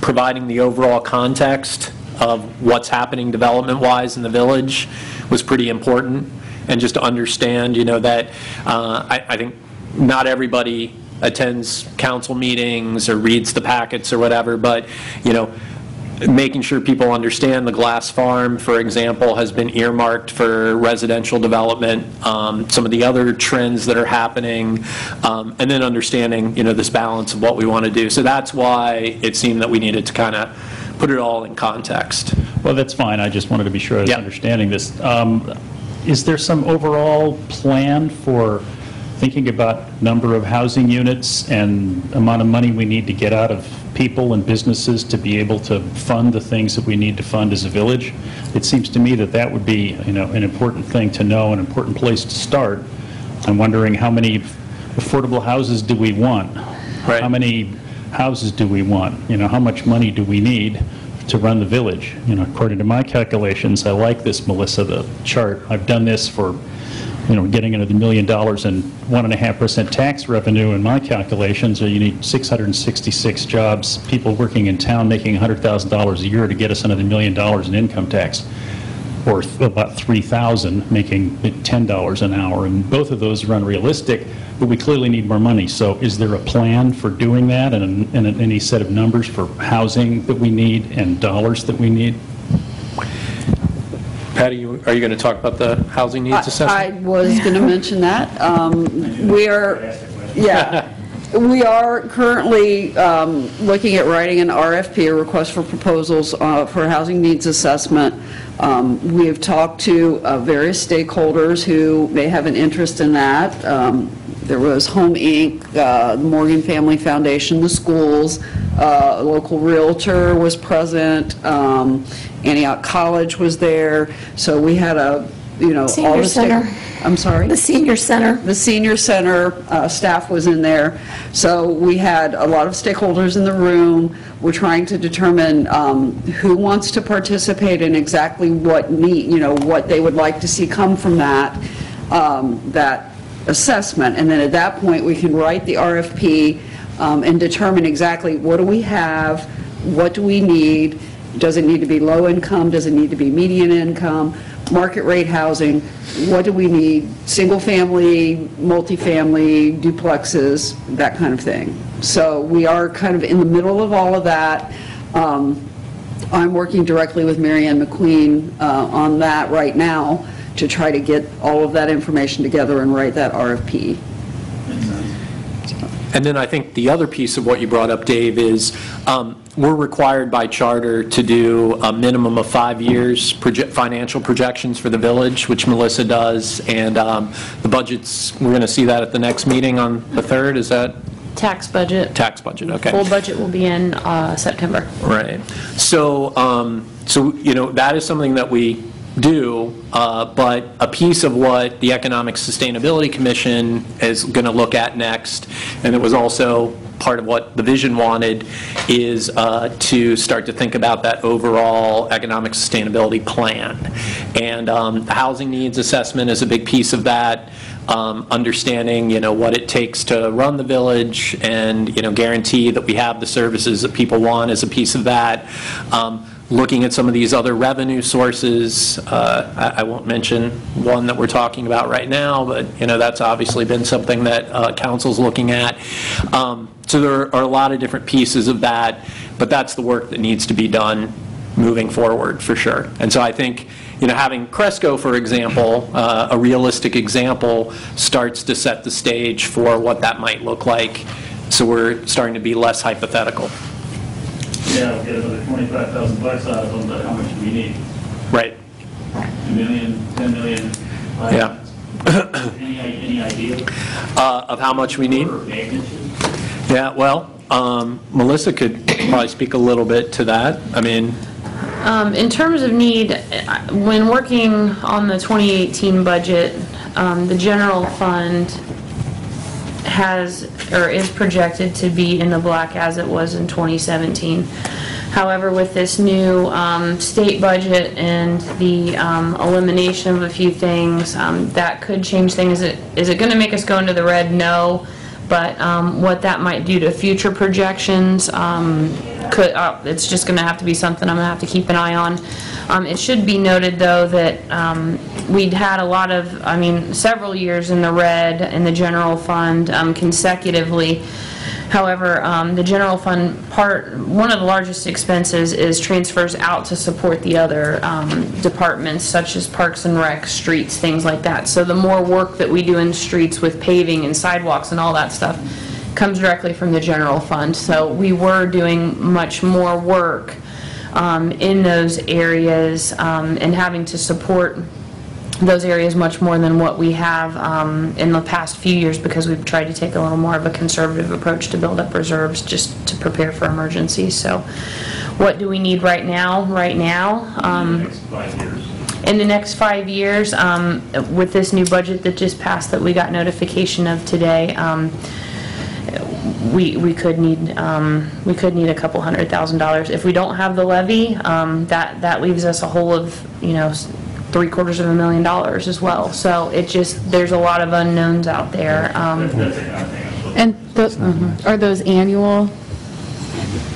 providing the overall context of what's happening development-wise in the village was pretty important, and just to understand, you know, that, uh, I I think not everybody attends council meetings or reads the packets or whatever, but, you know, making sure people understand the glass farm, for example, has been earmarked for residential development, um, some of the other trends that are happening, um, and then understanding, you know, this balance of what we want to do. So that's why it seemed that we needed to kind of put it all in context. Well, that's fine, I just wanted to be sure I was Yeah. understanding this. Um, Is there some overall plan for thinking about number of housing units and amount of money we need to get out of people and businesses to be able to fund the things that we need to fund as a village? It seems to me that that would be, you know, an important thing to know, an important place to start. I'm wondering how many affordable houses do we want? Right. How many houses do we want? You know, how much money do we need to run the village? You know, according to my calculations, I like this, Melissa, the chart. I've done this for, you know, getting into the million dollars and one and a half percent tax revenue in my calculations, or you need 666 jobs, people working in town making $100,000 a year to get us under the million dollars in income tax or about 3,000, making $10 an hour, and both of those are unrealistic, but we clearly need more money. So is there a plan for doing that, and and any set of numbers for housing that we need and dollars that we need? Patty, you- are you going to talk about the housing needs assessment? I assessment? was going to mention that. Um, We are, yeah, we are currently um, looking at writing an RFP, a request for proposals uh, for housing needs assessment. Um, We have talked to uh, various stakeholders who may have an interest in that. Um, There was Home Inc., uh, the Morgan Family Foundation, the schools, uh, a local realtor was present, um, Antioch College was there, so we had a, you know, all the... center. I'm sorry? The senior center. The senior center uh, staff was in there, so we had a lot of stakeholders in the room. We're trying to determine um, who wants to participate and exactly what need, you know, what they would like to see come from that, um, that assessment. And then at that point, we can write the RFP um, and determine exactly what do we have, what do we need, does it need to be low income, does it need to be median income, market rate housing, what do we need, single-family, multifamily, duplexes, that kind of thing. So we are kind of in the middle of all of that. Um, I'm working directly with Mary Ann McQueen uh, on that right now to try to get all of that information together and write that RFP. And then I think the other piece of what you brought up, Dave, is um, we're required by charter to do a minimum of five years proje- financial projections for the village, which Melissa does, and um, the budgets, we're going to see that at the next meeting on the 3rd, is that Tax budget. tax budget? Okay. Full budget will be in uh, September. Right. So, um, so, you know, that is something that we do, uh, but a piece of what the Economic Sustainability Commission is going to look at next, and it was also part of what the vision wanted, is uh, to start to think about that overall economic sustainability plan. And um, the housing needs assessment is a big piece of that um, understanding, you know, what it takes to run the village and, you know, guarantee that we have the services that people want is a piece of that. Um, Looking at some of these other revenue sources, uh, I I won't mention one that we're talking about right now, but, you know, that's obviously been something that uh, council's looking at. Um, So there are a lot of different pieces of that, but that's the work that needs to be done moving forward, for sure. And so I think, you know, having Cresco, for example, uh, a realistic example, starts to set the stage for what that might look like, so we're starting to be less hypothetical. Yeah, we'll get another 25,000 bucks out of them, but how much do we need? Right. 2 million, 10 million? Yeah. *coughs* Any, any idea? Uh, Of how much we need? Order magnitude? Yeah, well, um, Melissa could probably speak a little bit to that. I mean, Um, In terms of need, uh, when working on the 2018 budget, um, the general fund has, or is projected to be in the black as it was in 2017. However, with this new um, state budget and the um, elimination of a few things, um, that could change things. Is it- Is it going to make us go into the red? No. But um, what that might do to future projections, um, could, uh, it's just going to have to be something I'm going to have to keep an eye on. Um, It should be noted, though, that um, we'd had a lot of, I mean, several years in the red in the general fund um, consecutively. However, um, the general fund part, one of the largest expenses is transfers out to support the other um, departments, such as parks and rec, streets, things like that. So the more work that we do in streets with paving and sidewalks and all that stuff comes directly from the general fund. So we were doing much more work um, in those areas um, and having to support those areas much more than what we have um, in the past few years because we've tried to take a little more of a conservative approach to build up reserves just to prepare for emergencies. So what do we need right now? Right now? um, In the next five years, um, with this new budget that just passed that we got notification of today, um, we, we could need, um, we could need a couple hundred thousand dollars. If we don't have the levy, um, that, that leaves us a hole of, you know, three quarters of a million dollars as well. So it just, there's a lot of unknowns out there. Um, And those, are those annual,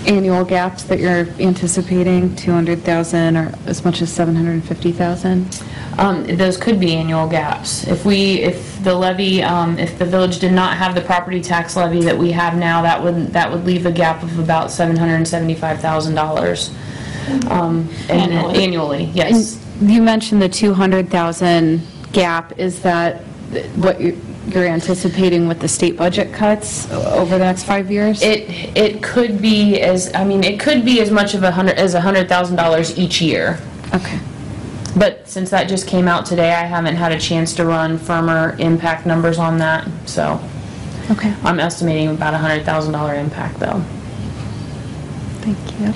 annual gaps that you're anticipating, 200,000 or as much as 750,000? Um, those could be annual gaps. If we, if the levy, um, if the village did not have the property tax levy that we have now, that would, that would leave a gap of about seven hundred and seventy-five thousand dollars. Um, and annually, yes. You mentioned the 200,000 gap. Is that what you- you're anticipating with the state budget cuts over the next five years? It, it could be as, I mean, it could be as much of a hundred, as a hundred thousand dollars each year. Okay. But since that just came out today, I haven't had a chance to run firmer impact numbers on that, so. Okay. I'm estimating about a hundred thousand dollar impact though. Thank you.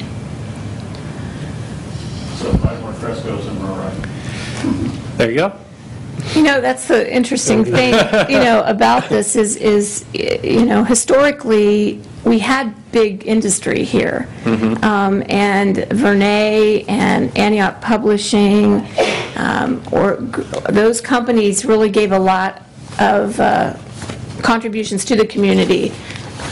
So five more Crescos and we're all right. There you go. You know, that's the interesting thing, *laughs* you know, about this is, is, you know, historically, we had big industry here. Um, And Vernay and Antioch Publishing, um, or, those companies really gave a lot of uh, contributions to the community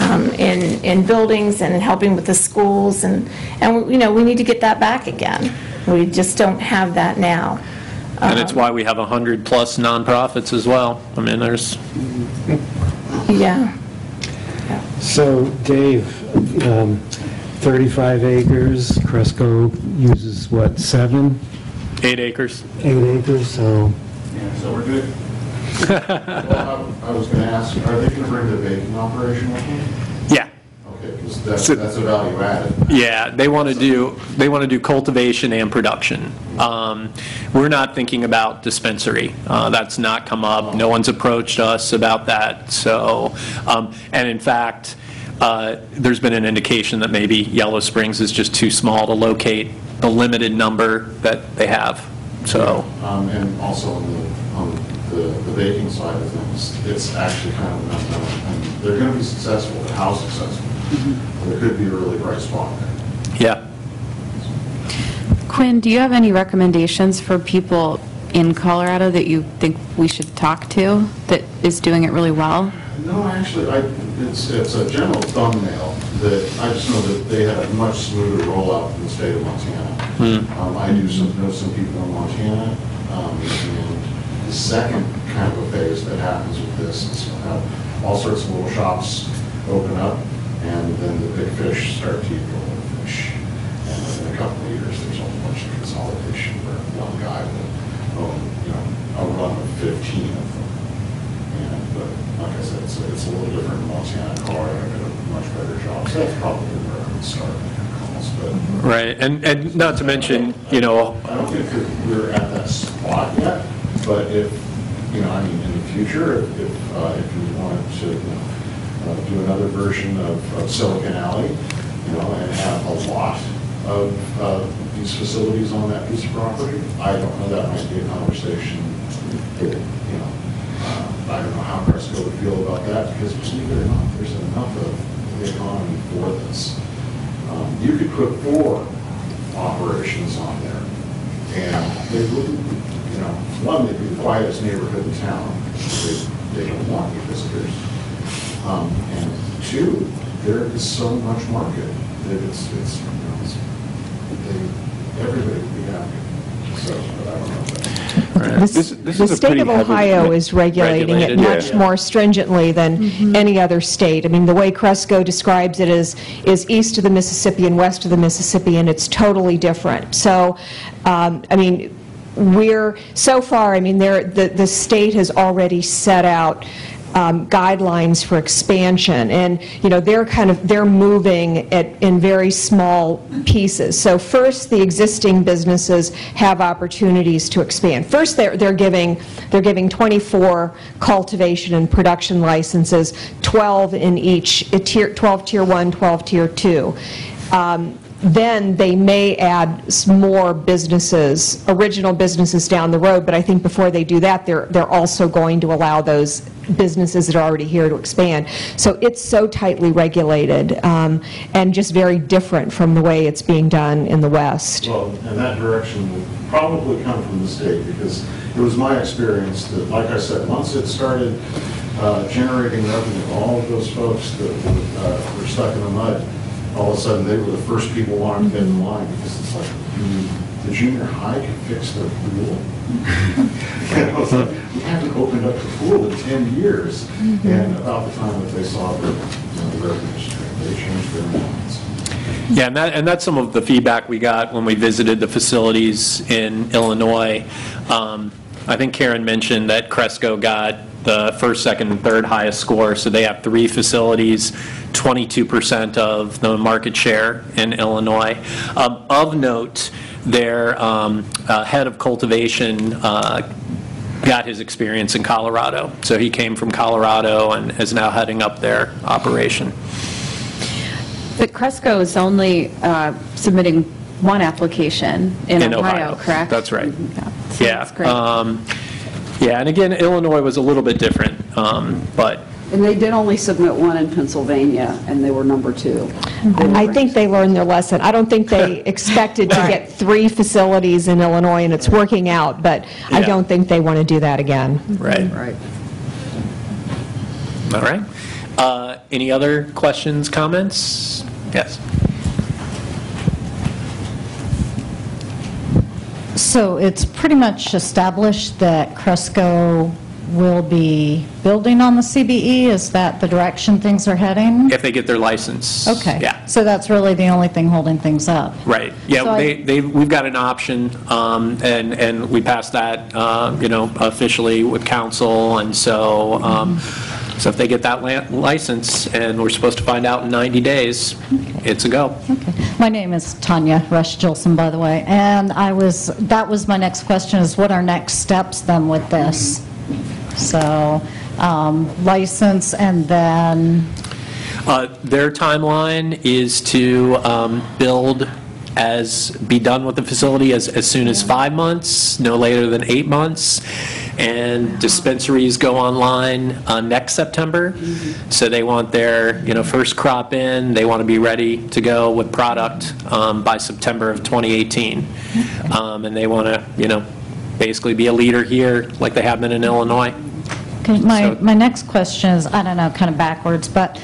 um, in, in buildings and helping with the schools, and, and, you know, we need to get that back again. We just don't have that now. And it's why we have 100-plus nonprofits as well. I mean, there's, Yeah. So, Dave, um, 35 acres, Cresco uses what, seven, eight acres. eight acres, so Yeah, so we're good. *laughs* Well, I I was going to ask, are they going to bring the baking operation with them? Yeah. That's, So- that's a value added. Yeah, they want to do, they want to do cultivation and production. Um, We're not thinking about dispensary. Uh, That's not come up. No one's approached us about that, so, um, and in fact, uh, there's been an indication that maybe Yellow Springs is just too small to locate the limited number that they have, so. Um, And also on the, on the the baking side of things, it's actually kind of, and they're going to be successful, but how successful? There could be a really bright spot there. Yeah. Quinn, do you have any recommendations for people in Colorado that you think we should talk to that is doing it really well? No, actually, I, it's, it's a general thumbnail that, I just know that they had a much smoother rollout in the state of Montana. Um, I do some, know some people in Montana, um, and the second kind of a phase that happens with this is uh, all sorts of little shops open up, and then the big fish start to eat the little fish. And within a couple of years, there's a whole bunch of consolidation where one guy will own, you know, a run of 15 of them. And, but like I said, it's, it's a little different in Montana, Colorado, I did a much better job, so that's probably where I would start but Right, and, and not to mention, you know, I don't think we're at that spot yet, but if, you know, I mean, in the future, if, if, uh, if you want to, you know, uh, do another version of of Silicon Alley, you know, and have a lot of, uh, these facilities on that piece of property, I don't know, that might be a conversation, you know, uh, I don't know how Cresco would feel about that, because believe it or not, there's enough of the economy for this. Um, You could put four operations on there, and they wouldn't, you know, one, they'd be the quietest neighborhood in town. They, they don't want any visitors. Um, And two, there is so much market that it's, it's, you know, it's, they, everybody would be happy. So, but I don't know. This- The this the state of Ohio re- is regulating it much yeah. more stringently than any other state. I mean, the way Cresco describes it is, is east of the Mississippi and west of the Mississippi, and it's totally different. So, um, I mean, we're, so far, I mean, there, the, the state has already set out um, guidelines for expansion, and, you know, they're kind of, they're moving at, in very small pieces. So first, the existing businesses have opportunities to expand. First, they're, they're giving, they're giving 24 cultivation and production licenses, 12 in each, tier, 12 Tier 1, 12 Tier 2. Um, then they may add more businesses, original businesses down the road, but I think before they do that, they're, they're also going to allow those businesses that are already here to expand. So it's so tightly regulated um, and just very different from the way it's being done in the West. Well, and that direction will probably come from the state, because it was my experience that, like I said, once it started uh, generating revenue, all of those folks that uh, were stuck in the mud, all of a sudden, they were the first people wanting to get in line, because it's like, mm, the junior high can fix their pool. *laughs* You know, it's like, we haven't opened up the pool in 10 years, and about the time that they saw the, you know, the revenue stream, they changed their minds. Yeah, and that, and that's some of the feedback we got when we visited the facilities in Illinois. Um, I think Karen mentioned that Cresco got the first, second, and third highest score, so they have three facilities, 22% of the market share in Illinois. Um, Of note, their um, uh, head of cultivation uh, got his experience in Colorado, so he came from Colorado and is now heading up their operation. But Cresco is only uh, submitting one application in In Ohio, Ohio. correct? That's right. Yeah. So Yeah. that's great. um, Yeah, and again, Illinois was a little bit different, um, but, And they did only submit one in Pennsylvania, and they were number two. I think they learned their lesson. I don't think they *laughs* expected to get three facilities in Illinois, and it's working out, but I Yeah. don't think they want to do that again. right, Right. all right. Uh, Any other questions, comments? Yes. So it's pretty much established that Cresco will be building on the CBE? Is that the direction things are heading? If they get their license. Okay. Yeah. So that's really the only thing holding things up? Right, So yeah, I- they, they, we've got an option, um, and, and we passed that, uh, you know, officially with council, and so, um, so if they get that license, and we're supposed to find out in 90 days, it's a go. Okay. My name is Tanya Rush Gilson, by the way, and I was, that was my next question, is what are next steps then with this? So, um, license and then, Uh, Their timeline is to um, build as, be done with the facility as, as soon as five months, no later than eight months, and dispensaries go online uh, next September. So they want their, you know, first crop in, they want to be ready to go with product um, by September of 2018. Um, And they want to, you know, basically be a leader here like they have been in Illinois. Okay, my, So- my next question is, I don't know, kind of backwards, but,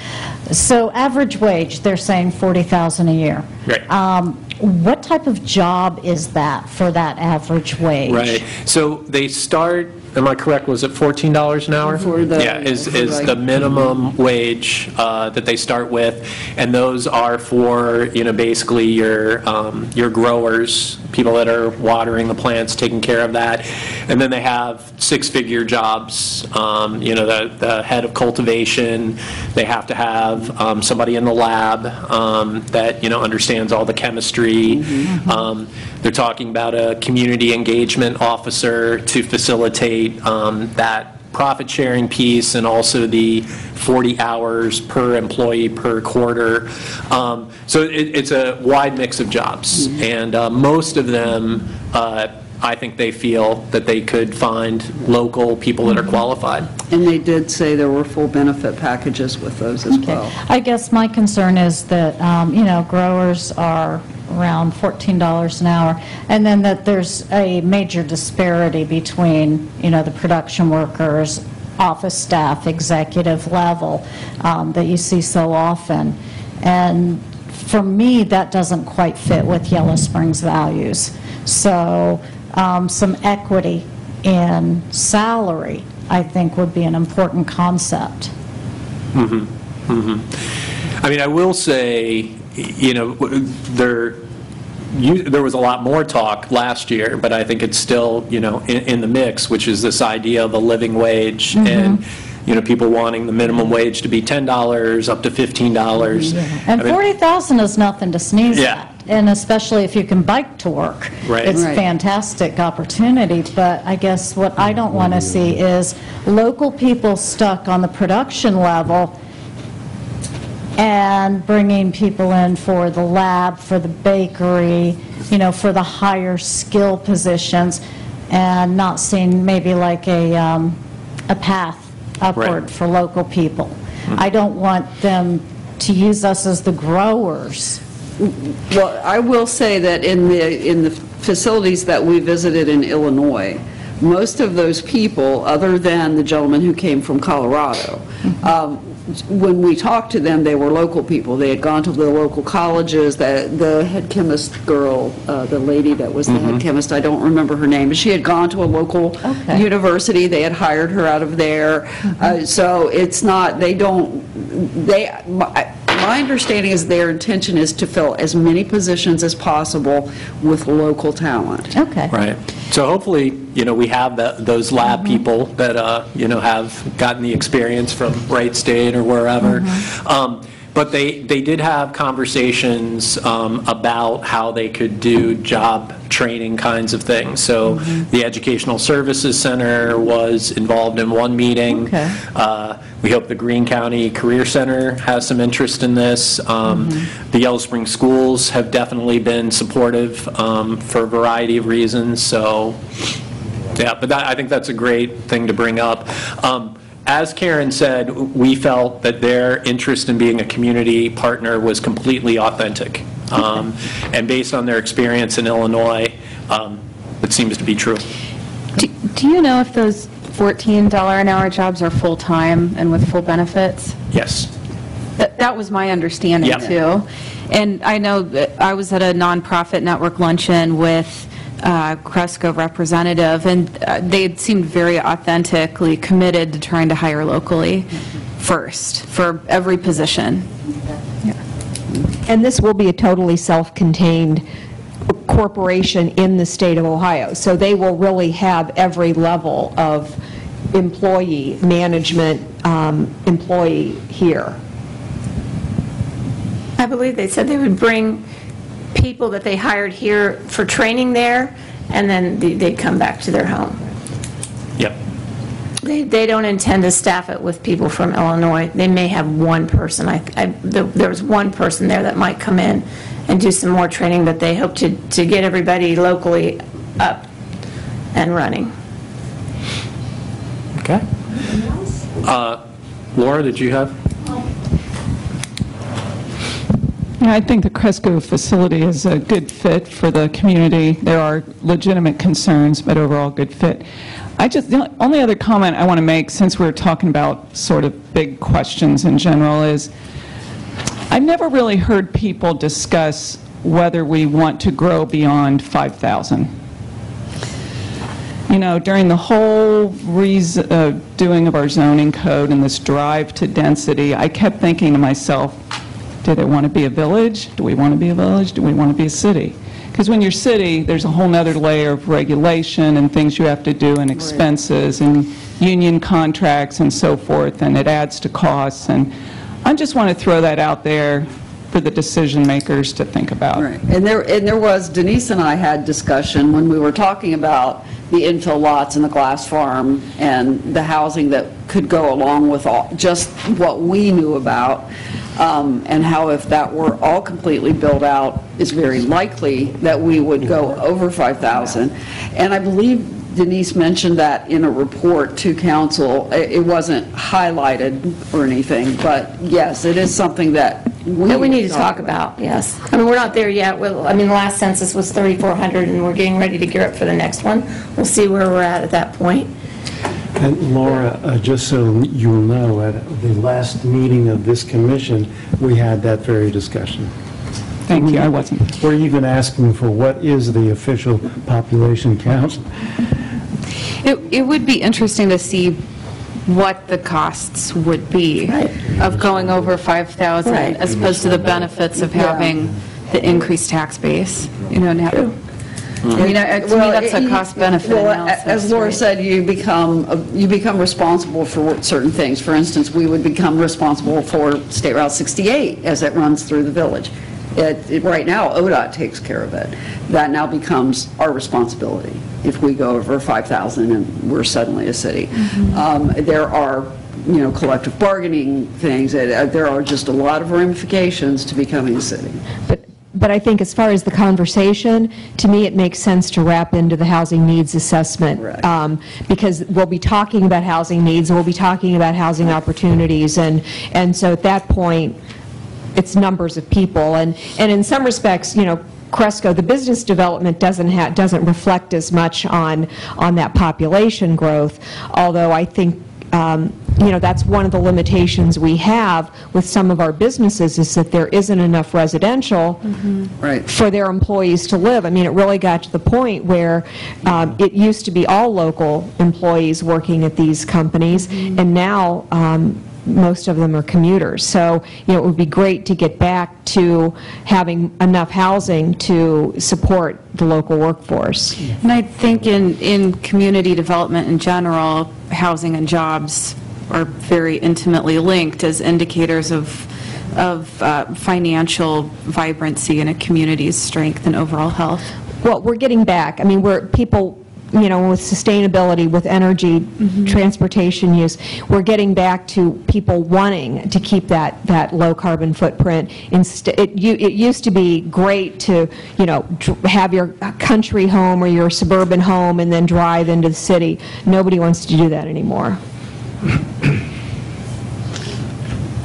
so average wage, they're saying 40,000 a year. Right. Um, What type of job is that for that average wage? Right. So they start, am I correct, was it $14 an hour? For the- Yeah, is, for is like- the minimum wage uh, that they start with. And those are for, you know, basically your, um, your growers, people that are watering the plants, taking care of that. And then they have six-figure jobs, um, you know, the, the head of cultivation, they have to have um, somebody in the lab um, that, you know, understands all the chemistry. Um, They're talking about a community engagement officer to facilitate um, that profit-sharing piece and also the 40 hours per employee per quarter. Um, So it- it's a wide mix of jobs. And uh, most of them, uh, I think they feel that they could find local people that are qualified. And they did say there were full benefit packages with those as Okay. well. I guess my concern is that, um, you know, growers are around $14 an hour, and then that there's a major disparity between, you know, the production workers, office staff, executive level, um, that you see so often. And for me, that doesn't quite fit with Yellow Springs values. So um, some equity in salary, I think, would be an important concept. Mm-hmm. Mm-hmm. I mean, I will say, you know, there, you, there was a lot more talk last year, but I think it's still, you know, in, in the mix, which is this idea of a living wage and, you know, people wanting the minimum wage to be $10, up to $15. And I mean, 40,000 is nothing to sneeze Yeah. at. And especially if you can bike to work. Right. It's a Right. fantastic opportunity, but I guess what I don't want to see is local people stuck on the production level and bringing people in for the lab, for the bakery, you know, for the higher skill positions, and not seeing maybe like a, um, a path upward for local people. I don't want them to use us as the growers. Well, I will say that in the, in the facilities that we visited in Illinois, most of those people, other than the gentleman who came from Colorado, um, when we talked to them, they were local people. They had gone to the local colleges, the, the head chemist girl, uh, the lady that was the head chemist, I don't remember her name, but she had gone to a local Okay. university, they had hired her out of there. Uh, So it's not, they don't, they, my my understanding is their intention is to fill as many positions as possible with local talent. Okay. Right. So hopefully, you know, we have that- those lab people that, uh, you know, have gotten the experience from Wright State or wherever. Um, But they, they did have conversations um, about how they could do job training kinds of things. So the Educational Services Center was involved in one meeting. Okay. Uh, We hope the Greene County Career Center has some interest in this. Um, The Yellow Spring Schools have definitely been supportive um, for a variety of reasons, so, yeah, but that, I think that's a great thing to bring up. Um, As Karen said, we felt that their interest in being a community partner was completely authentic. Um, And based on their experience in Illinois, um, it seems to be true. Do do you know if those $14 an hour jobs are full-time and with full benefits? Yes. That that was my understanding, Yep. too. And I know that I was at a nonprofit network luncheon with uh, Cresco representative, and uh, they seemed very authentically committed to trying to hire locally first, for every position. Yeah. And this will be a totally self-contained corporation in the state of Ohio. So they will really have every level of employee, management, um, employee here. I believe they said they would bring people that they hired here for training there, and then they- they'd come back to their home. Yep. They, they don't intend to staff it with people from Illinois. They may have one person. I, I, there there was one person there that might come in and do some more training, but they hope to, to get everybody locally up and running. Okay. Uh, Laura, did you have? Yeah, I think the Cresco facility is a good fit for the community. There are legitimate concerns, but overall good fit. I just, the only other comment I want to make, since we're talking about sort of big questions in general, is I've never really heard people discuss whether we want to grow beyond 5,000. You know, during the whole uh, doing of our zoning code and this drive to density, I kept thinking to myself, do they want to be a village? Do we want to be a village? Do we want to be a city? Because when you're city, there's a whole other layer of regulation and things you have to do and expenses and union contracts and so forth, and it adds to costs. And I just want to throw that out there for the decision makers to think about. Right, and there, and there was, Denise and I had discussion when we were talking about the infill lots and the glass farm and the housing that could go along with all, just what we knew about, um, and how if that were all completely built out, it's very likely that we would go over 5,000. And I believe Denise mentioned that in a report to council. It it wasn't highlighted or anything, but yes, it is something that we... That we need to talk about, yes. I mean, we're not there yet. Well, I mean, the last census was 3,400, and we're getting ready to gear up for the next one. We'll see where we're at at that point. And Laura, uh, just so you'll know, at the last meeting of this commission, we had that very discussion. Thank you, I wasn't. We're even asking for what is the official population count? It, it would be interesting to see what the costs would be of going over 5,000 Right. as opposed to the benefits of Yeah. having the increased tax base, you know, and have, I mean, I- to me, Well, that's a cost-benefit well, a- analysis. As Laura right? said, you become, uh, you become responsible for certain things. For instance, we would become responsible for State Route 68 as it runs through the village. It, it- right now, ODOT takes care of it. That now becomes our responsibility if we go over 5,000 and we're suddenly a city. Um, There are, you know, collective bargaining things, uh, there are just a lot of ramifications to becoming a city. But, but I think as far as the conversation, to me, it makes sense to wrap into the housing needs assessment. Right. um, Because we'll be talking about housing needs, and we'll be talking about housing opportunities, and, and so at that point, it's numbers of people. And, and in some respects, you know, Cresco, the business development doesn't ha, doesn't reflect as much on, on that population growth, although I think, um, you know, that's one of the limitations we have with some of our businesses, is that there isn't enough residential Right. for their employees to live. I mean, it really got to the point where um, it used to be all local employees working at these companies, and now um, most of them are commuters. So, you know, it would be great to get back to having enough housing to support the local workforce. And I think in, in community development in general, housing and jobs are very intimately linked as indicators of, of uh, financial vibrancy in a community's strength and overall health. Well, we're getting back. I mean, we're, people, you know, with sustainability, with energy, mm-hmm. transportation use, we're getting back to people wanting to keep that, that low-carbon footprint. Inst- It u- it used to be great to, you know, dr- have your country home or your suburban home and then drive into the city. Nobody wants to do that anymore. *coughs*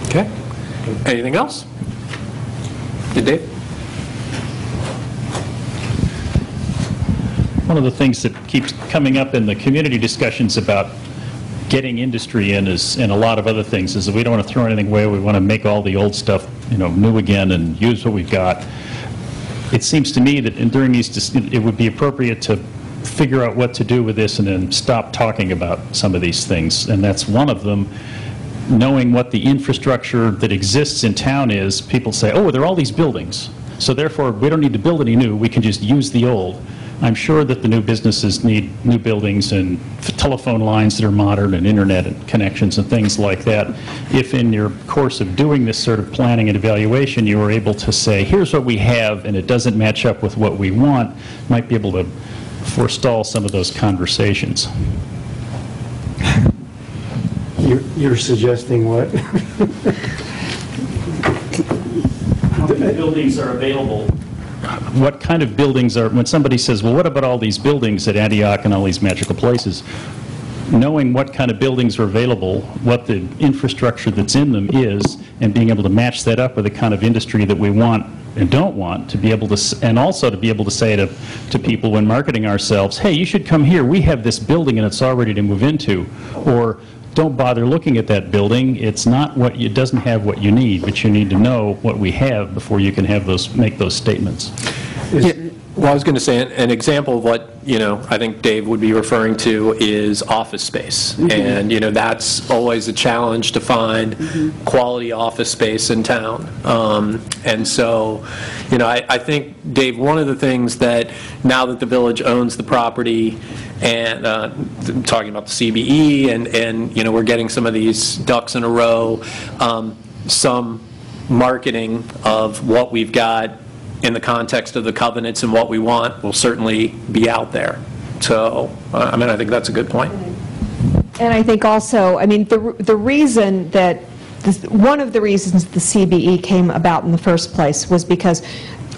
Okay. Anything else? Did Dave? One of the things that keeps coming up in the community discussions about getting industry in is, and a lot of other things, is that we don't want to throw anything away, we want to make all the old stuff, you know, new again and use what we've got. It seems to me that in- during these, it would be appropriate to figure out what to do with this and then stop talking about some of these things. And that's one of them, knowing what the infrastructure that exists in town is, people say, oh, there are all these buildings, so therefore, we don't need to build any new, we can just use the old. I'm sure that the new businesses need new buildings and telephone lines that are modern and internet and connections and things like that. If in your course of doing this sort of planning and evaluation, you were able to say, here's what we have, and it doesn't match up with what we want, might be able to forestall some of those conversations. *laughs* You're you're suggesting what? *laughs* How many buildings are available? What kind of buildings are, when somebody says, well, what about all these buildings at Antioch and all these magical places? Knowing what kind of buildings are available, what the infrastructure that's in them is, and being able to match that up with the kind of industry that we want and don't want, to be able to, and also to be able to say to, to people when marketing ourselves, hey, you should come here, we have this building and it's all ready to move into, or don't bother looking at that building, it's not what, it doesn't have what you need, but you need to know what we have before you can have those, make those statements. Yeah, Well, I was going to say, an- an example of what, you know, I think Dave would be referring to is office space. And, you know, that's always a challenge to find quality office space in town. Um, And so, you know, I, I think, Dave, one of the things that, now that the village owns the property, and uh, talking about the CBE, and, and, you know, we're getting some of these ducks in a row, um, some marketing of what we've got in the context of the covenants and what we want will certainly be out there. So, uh, I mean, I think that's a good point. And I think also, I mean, the, the reason that, this- one of the reasons the CBE came about in the first place was because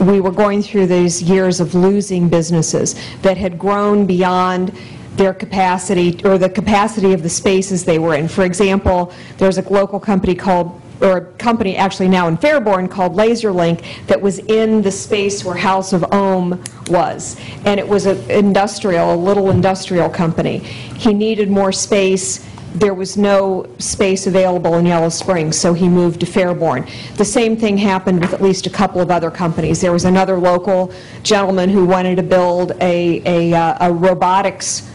we were going through these years of losing businesses that had grown beyond their capacity, or the capacity of the spaces they were in. For example, there's a local company called, or a company actually now in Fairborn called LaserLink that was in the space where House of Ohm was. And it was an industrial, a little industrial company. He needed more space there was no space available in Yellow Springs, so he moved to Fairborn. The same thing happened with at least a couple of other companies. There was another local gentleman who wanted to build a a uh, a robotics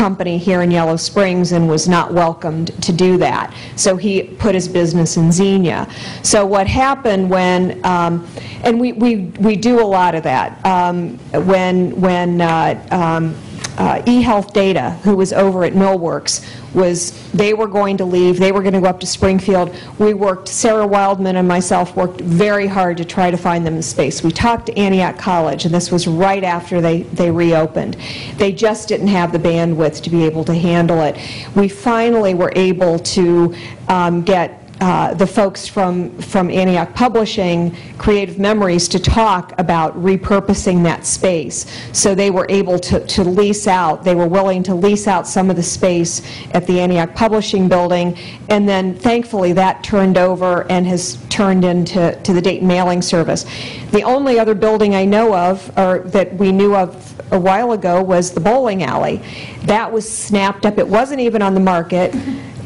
company here in Yellow Springs and was not welcomed to do that. So he put his business in Xenia. So what happened when, um, and we, we, we do a lot of that, um, when, when uh, um, uh, eHealth Data, who was over at Millworks, was, they were going to leave, they were going to go up to Springfield. We worked, Sarah Wildman and myself worked very hard to try to find them space. We talked to Antioch College, and this was right after they, they reopened. They just didn't have the bandwidth to be able to handle it. We finally were able to um, get uh, the folks from, from Antioch Publishing, Creative Memories, to talk about repurposing that space. So they were able to, to lease out, they were willing to lease out some of the space at the Antioch Publishing Building, and then thankfully that turned over and has turned into to the Dayton Mailing Service. The only other building I know of, or that we knew of a while ago, was the bowling alley. That was snapped up, it wasn't even on the market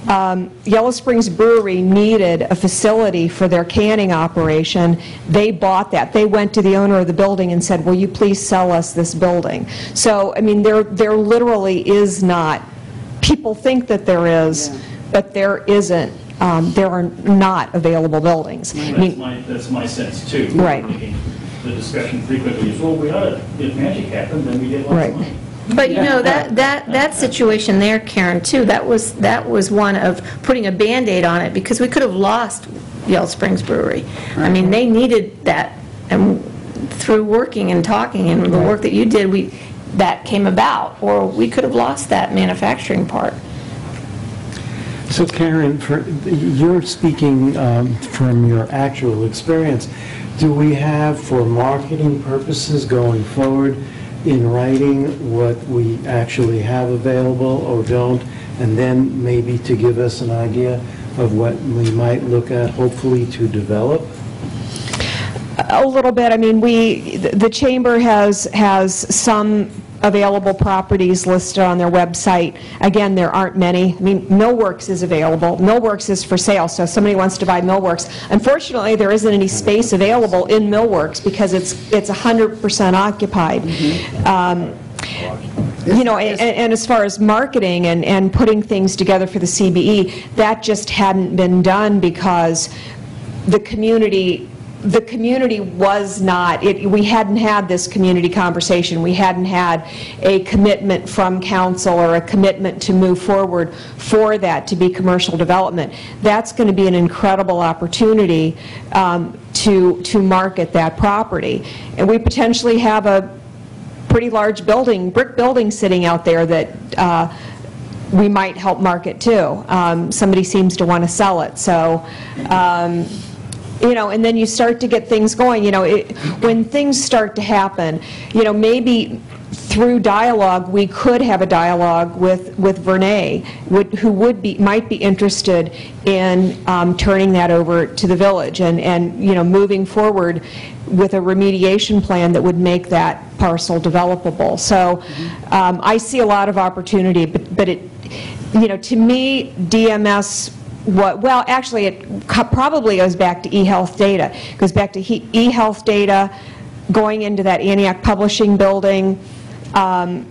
um, Yellow Springs Brewery needed a facility for their canning operation. They bought that. They went to the owner of the building and said, will you please sell us this building? So, I mean, there, there literally is not, people think that there is, but there isn't. Um, There are not available buildings. I That's mean, my, that's my sense, too. Right. The discussion frequently is, well, we ought to, if magic happened, then we get lots Right. of money. But you know, that, that, that situation there, Karen, too, that was, that was one of putting a Band-Aid on it, because we could have lost Yell Springs Brewery. I mean, they needed that, and through working and talking and the work that you did, we, that came about, or we could have lost that manufacturing part. So Karen, for, you're speaking um, from your actual experience. Do we have, for marketing purposes going forward, in writing what we actually have available or don't, and then maybe to give us an idea of what we might look at, hopefully to develop? A little bit, I mean, we, the Chamber has, has some available properties listed on their website. Again, there aren't many. I mean, Millworks is available. Millworks is for sale, so if somebody wants to buy Millworks. Unfortunately, there isn't any space available in Millworks because it's, it's 100% occupied. Um, You know, and, and as far as marketing and, and putting things together for the CBE, that just hadn't been done because the community, the community was not, it, we hadn't had this community conversation. We hadn't had a commitment from council or a commitment to move forward for that to be commercial development. That's going to be an incredible opportunity um, to, to market that property. And we potentially have a pretty large building, brick building sitting out there that uh, we might help market too. Um, Somebody seems to want to sell it, so, um, you know, and then you start to get things going, you know, it- when things start to happen, you know, maybe through dialogue, we could have a dialogue with, with Vernay, who would be, might be interested in um, turning that over to the village and, and, you know, moving forward with a remediation plan that would make that parcel developable. So um, I see a lot of opportunity, but but it, you know, to me, DMS, what, well, actually, it probably goes back to eHealth data. It Goes back to he- eHealth data, going into that Antioch Publishing building, um,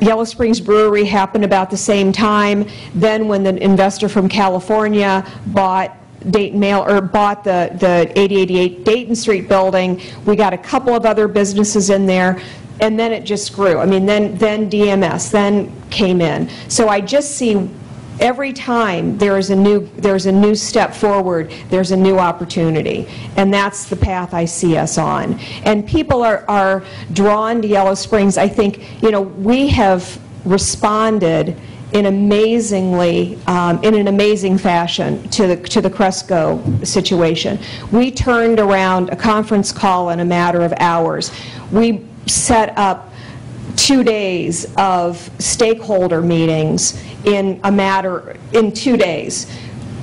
Yellow Springs Brewery happened about the same time. Then when the investor from California bought Dayton Mail, or bought the, the 8088 Dayton Street building, we got a couple of other businesses in there, and then it just grew. I mean, then, then DMS, then came in. So I just see every time there is a new, there's a new step forward, there's a new opportunity. And that's the path I see us on. And people are, are drawn to Yellow Springs. I think, you know, we have responded in amazingly, um, in an amazing fashion to the, to the Cresco situation. We turned around a conference call in a matter of hours. We set up two days of stakeholder meetings in a matter, in two days.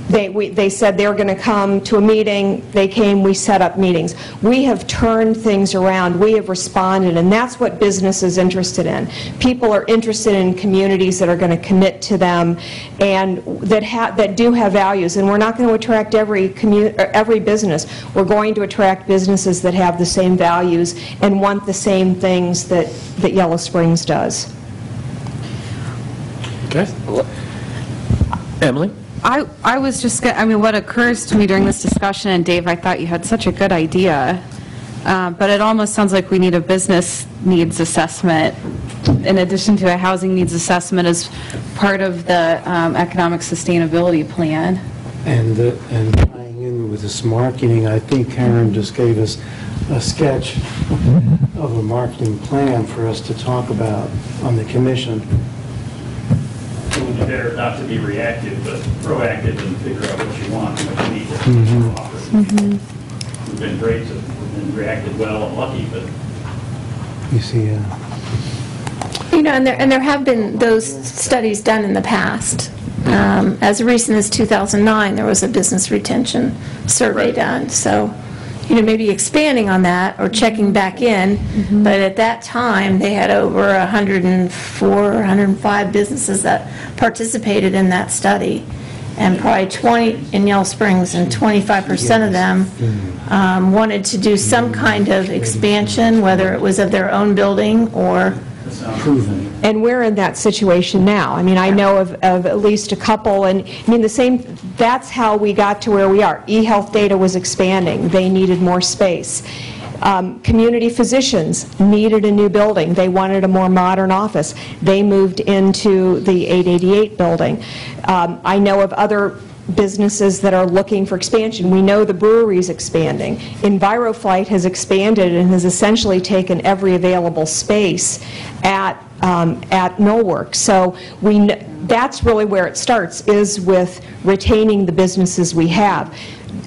They, we- they said they were going to come to a meeting, they came, we set up meetings. We have turned things around, we have responded, and that's what business is interested in. People are interested in communities that are going to commit to them and that have, that do have values. And we're not going to attract every every business. We're going to attract businesses that have the same values and want the same things that, that Yellow Springs does. Okay. Emily? I, I was just, I mean, what occurs to me during this discussion, and Dave, I thought you had such a good idea, uh, but it almost sounds like we need a business needs assessment in addition to a housing needs assessment as part of the um, economic sustainability plan. And, uh, and tying in with this marketing, I think Karen just gave us a sketch of a marketing plan for us to talk about on the commission. It would be better not to be reactive, but proactive and figure out what you want and what you need to Mhm. offer. We've been great, to- we've been reacted well and lucky, but You see, uh, You know, and there, and there have been those studies done in the past. Um, As recent as 2009, there was a business retention survey done, so, you know, maybe expanding on that or checking back in, but at that time, they had over 104, 105 businesses that participated in that study, and probably 20 in Yellow Springs, and 25% of them um, wanted to do some kind of expansion, whether it was of their own building or proven. And we're in that situation now. I mean, I know of, of at least a couple, and, I mean, the same, that's how we got to where we are. E-health data was expanding, they needed more space. Um, Community physicians needed a new building, they wanted a more modern office. They moved into the 888 building. Um, I know of other businesses that are looking for expansion. We know the brewery's expanding. EnviroFlight has expanded and has essentially taken every available space at, um, at Millwork. So we, that's really where it starts, is with retaining the businesses we have.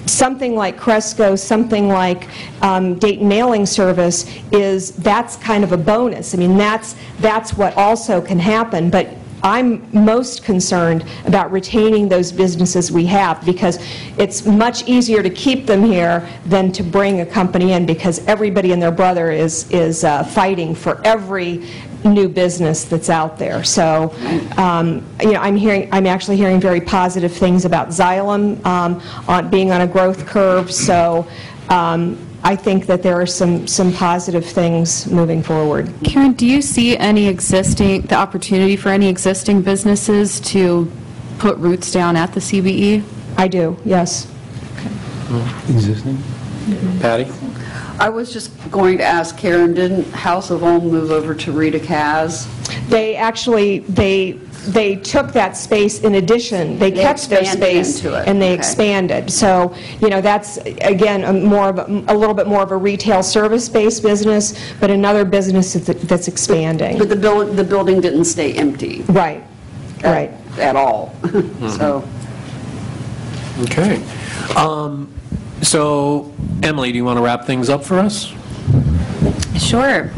Something like Cresco, something like um, Dayton Mailing Service is, that's kind of a bonus. I mean, that's, that's what also can happen, but I'm most concerned about retaining those businesses we have, because it's much easier to keep them here than to bring a company in, because everybody and their brother is, is uh, fighting for every new business that's out there. So, um, you know, I'm hearing, I'm actually hearing very positive things about Xylem um, on, being on a growth curve, so um, I think that there are some, some positive things moving forward. Karen, do you see any existing, the opportunity for any existing businesses to put roots down at the CBE? I do, yes. Existing? Patty? I was just going to ask Karen, didn't House of Om move over to Rita Kaz? They actually, they, they took that space in addition, they They kept their expanded space into it, and they okay. expanded. So, you know, that's, again, a more of, a a little bit more of a retail service-based business, but another business that's- that's expanding. But the building, the building didn't stay empty Right, right. at all, *laughs* so. Okay. Um, So, Emily, do you want to wrap things up for us? Sure.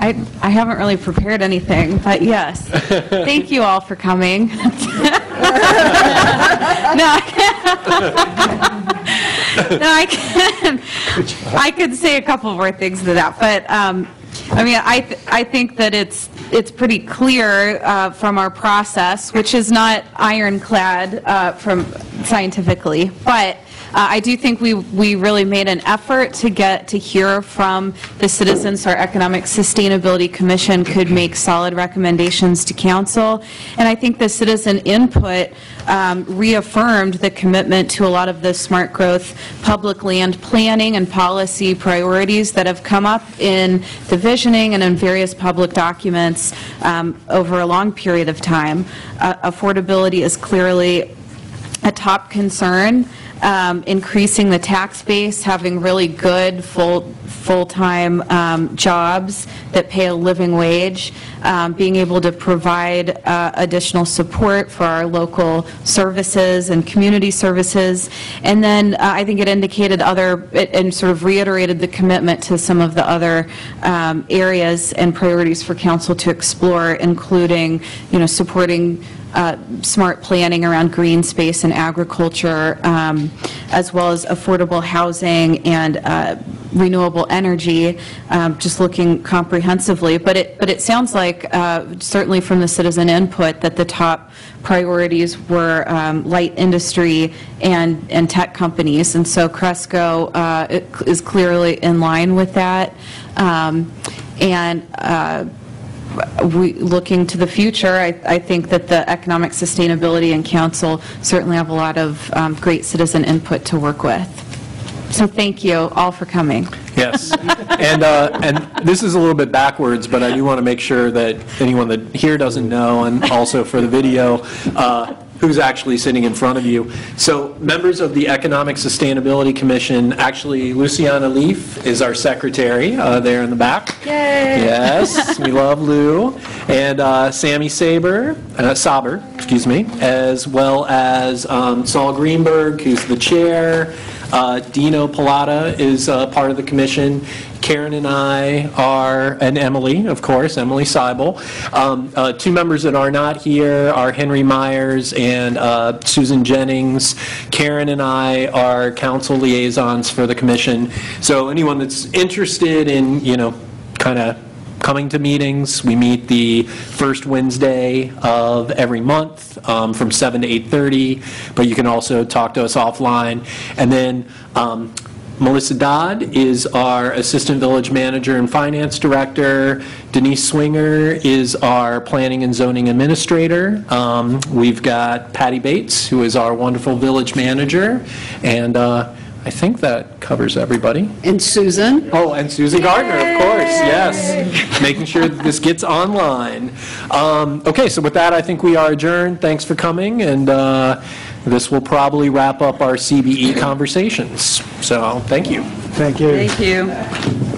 I, I haven't really prepared anything, but yes. *laughs* Thank you all for coming. *laughs* No, I No, I can, I could say a couple more things to that, but, um, I mean, I, th- I think that it's, it's pretty clear uh, from our process, which is not ironclad uh, from scientifically, but uh, I do think we, we really made an effort to get, to hear from the citizens. Our Economic Sustainability Commission could make solid recommendations to council. And I think the citizen input um, reaffirmed the commitment to a lot of the smart growth, public land planning and policy priorities that have come up in the visioning and in various public documents um, over a long period of time. Uh, Affordability is clearly a top concern, um, increasing the tax base, having really good, full, full-time um, jobs that pay a living wage, um, being able to provide uh, additional support for our local services and community services. And then uh, I think it indicated other, it- and sort of reiterated the commitment to some of the other um, areas and priorities for council to explore, including, you know, supporting uh, smart planning around green space and agriculture, um, as well as affordable housing and uh, renewable energy, um, just looking comprehensively. But it, but it sounds like, uh, certainly from the citizen input, that the top priorities were um, light industry and, and tech companies. And so Cresco uh, is clearly in line with that. Um, And uh, we, looking to the future, I, I think that the Economic Sustainability and Council certainly have a lot of um, great citizen input to work with. So thank you all for coming. Yes. And, uh, and this is a little bit backwards, but I do want to make sure that anyone that here doesn't know, and also for the video, uh, who's actually sitting in front of you. So members of the Economic Sustainability Commission, actually Luciana Leaf is our secretary uh, there in the back. Yay! Yes, we love Lou. And uh, Sammy Saber, uh, Saber, excuse me, as well as um, Saul Greenberg, who's the chair. Uh, Dino Pilata is uh, part of the commission. Karen and I are, and Emily, of course, Emily Seibel. Um, uh, Two members that are not here are Henry Myers and uh, Susan Jennings. Karen and I are council liaisons for the commission. So anyone that's interested in, you know, kind of coming to meetings. We meet the first Wednesday of every month um, from 7 to 8:30, but you can also talk to us offline. And then um, Melissa Dodd is our Assistant Village Manager and Finance Director. Denise Swinger is our Planning and Zoning Administrator. Um, We've got Patty Bates, who is our wonderful Village Manager, and uh, I think that covers everybody. And Susan? Oh, and Susan Gardner, of course, yes. Making sure that this gets online. Um, Okay, so with that, I think we are adjourned. Thanks for coming, and uh, this will probably wrap up our CBE conversations. So, thank you. Thank you. Thank you.